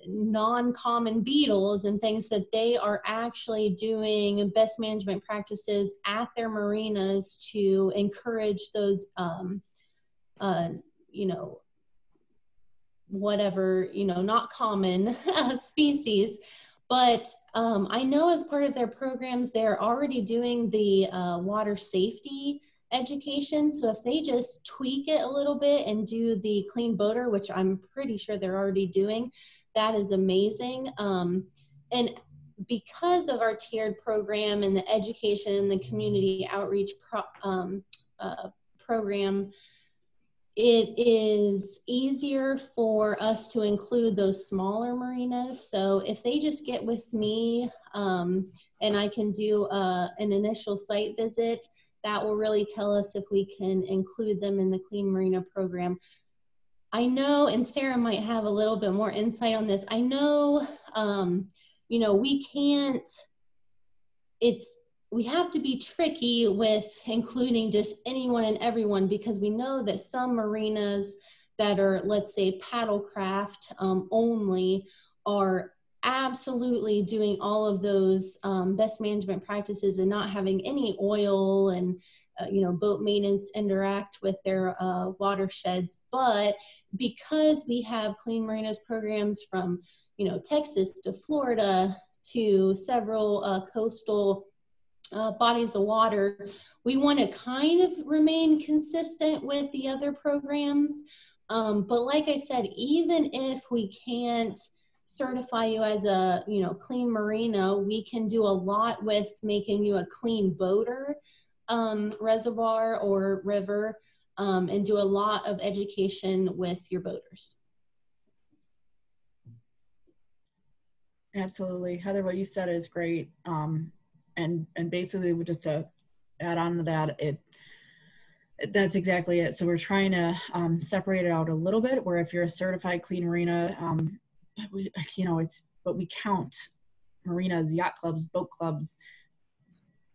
non-common beetles and things that they are actually doing best management practices at their marinas to encourage those um, uh, you know whatever you know not common *laughs* species. But um, i know as part of their programs they're already doing the uh, water safety education. So if they just tweak it a little bit and do the clean boater which i'm pretty sure they're already doing that is amazing. Um, and because of our tiered program and the education and the community outreach pro, um, uh, program, it is easier for us to include those smaller marinas. So if they just get with me um, and I can do uh, an initial site visit, that will really tell us if we can include them in the Clean Marina program. I know, and Sarah might have a little bit more insight on this. I know, um, you know, we can't, it's, we have to be tricky with including just anyone and everyone because we know that some marinas that are, let's say, paddlecraft um, only are absolutely doing all of those um, best management practices and not having any oil and uh, you know boat maintenance interact with their uh, watersheds but because we have clean marinas programs from you know texas to florida to several uh, coastal uh, bodies of water we want to kind of remain consistent with the other programs. Um, but like i said even if we can't certify you as a you know clean marina we can do a lot with making you a clean boater um, reservoir or river um, and do a lot of education with your boaters. Absolutely. Heather, what you said is great. Um, and, and basically just to add on to that, it, that's exactly it. So we're trying to um, separate it out a little bit where if you're a certified clean marina, um, we, you know, it's, but we count marinas, yacht clubs, boat clubs.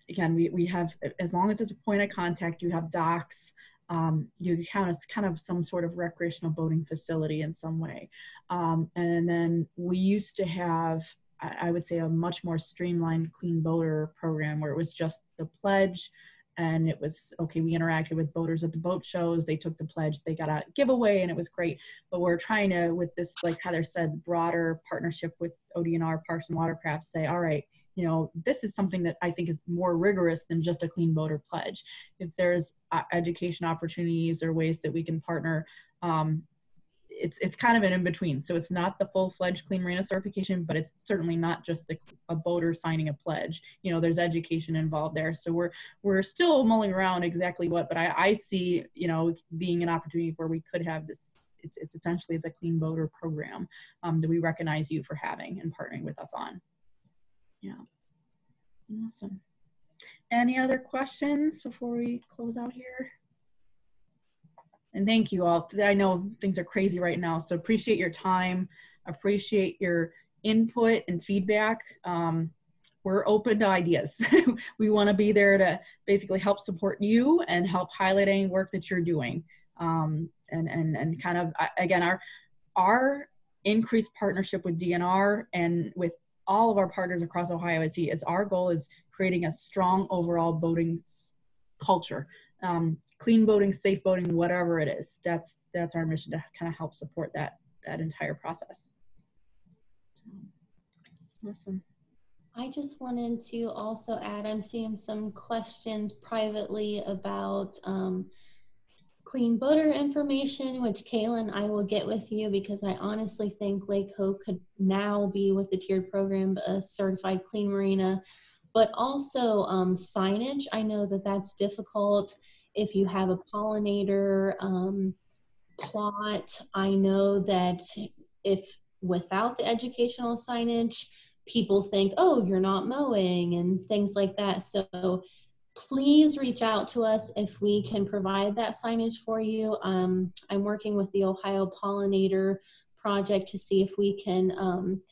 Again, we, we have, as long as it's a point of contact, you have docks, um, you count as kind of some sort of recreational boating facility in some way. Um, and then we used to have, I, would say, a much more streamlined clean boater program where it was just the pledge and it was okay we interacted with boaters at the boat shows they took the pledge they got a giveaway and it was great but we're trying to with this like heather said broader partnership with odnr parks and watercraft say all right you know, this is something that I think is more rigorous than just a clean boater pledge. If there's uh, education opportunities or ways that we can partner, um, it's it's kind of an in between. So it's not the full fledged clean marina certification, but it's certainly not just a, a, boater signing a pledge. You know, there's education involved there. So we're we're still mulling around exactly what, but I, I see you know being an opportunity where we could have this. It's, it's essentially it's a clean boater program um, that we recognize you for having and partnering with us on. Yeah. Awesome. Any other questions before we close out here? And thank you all. I know things are crazy right now, so appreciate your time. appreciate your input and feedback. Um, we're open to ideas. *laughs* we want to be there to basically help support you and help highlight any work that you're doing. Um, and, and, and kind of, again, our, our increased partnership with DNR and with all of our partners across Ohio I see is our goal is creating a strong overall boating culture. Um, clean boating, safe boating, whatever it is. That's that's our mission to kind of help support that that entire process. Awesome. I just wanted to also add, I'm seeing some questions privately about um, clean boater information, which Kaylin, I will get with you because I honestly think Lake Hope could now be with the tiered program a certified clean marina, but also um, signage. I know that that's difficult if you have a pollinator um, plot. I know that if without the educational signage, people think, oh, you're not mowing and things like that. So please reach out to us if we can provide that signage for you. Um, I'm working with the Ohio Pollinator Project to see if we can, um,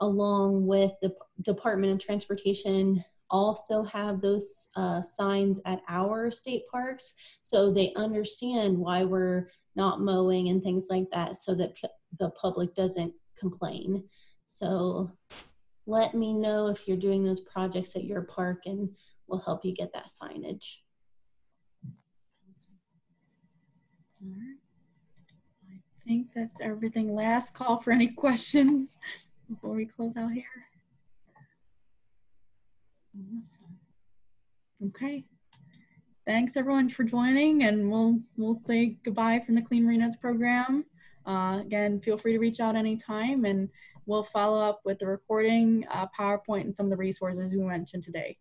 along with the Department of Transportation, also have those uh, signs at our state parks so they understand why we're not mowing and things like that so that the public doesn't complain. So let me know if you're doing those projects at your park and will help you get that signage. I think that's everything. Last call for any questions before we close out here. Okay. Thanks everyone for joining and we'll we'll say goodbye from the Clean Marinas program. Uh, again, feel free to reach out anytime and we'll follow up with the recording, uh, PowerPoint, and some of the resources we mentioned today.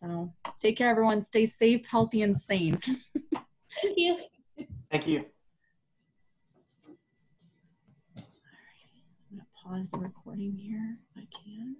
So take care, everyone. Stay safe, healthy, and sane. *laughs* Thank you. Thank you. All right. I'm gonna pause the recording here if I can.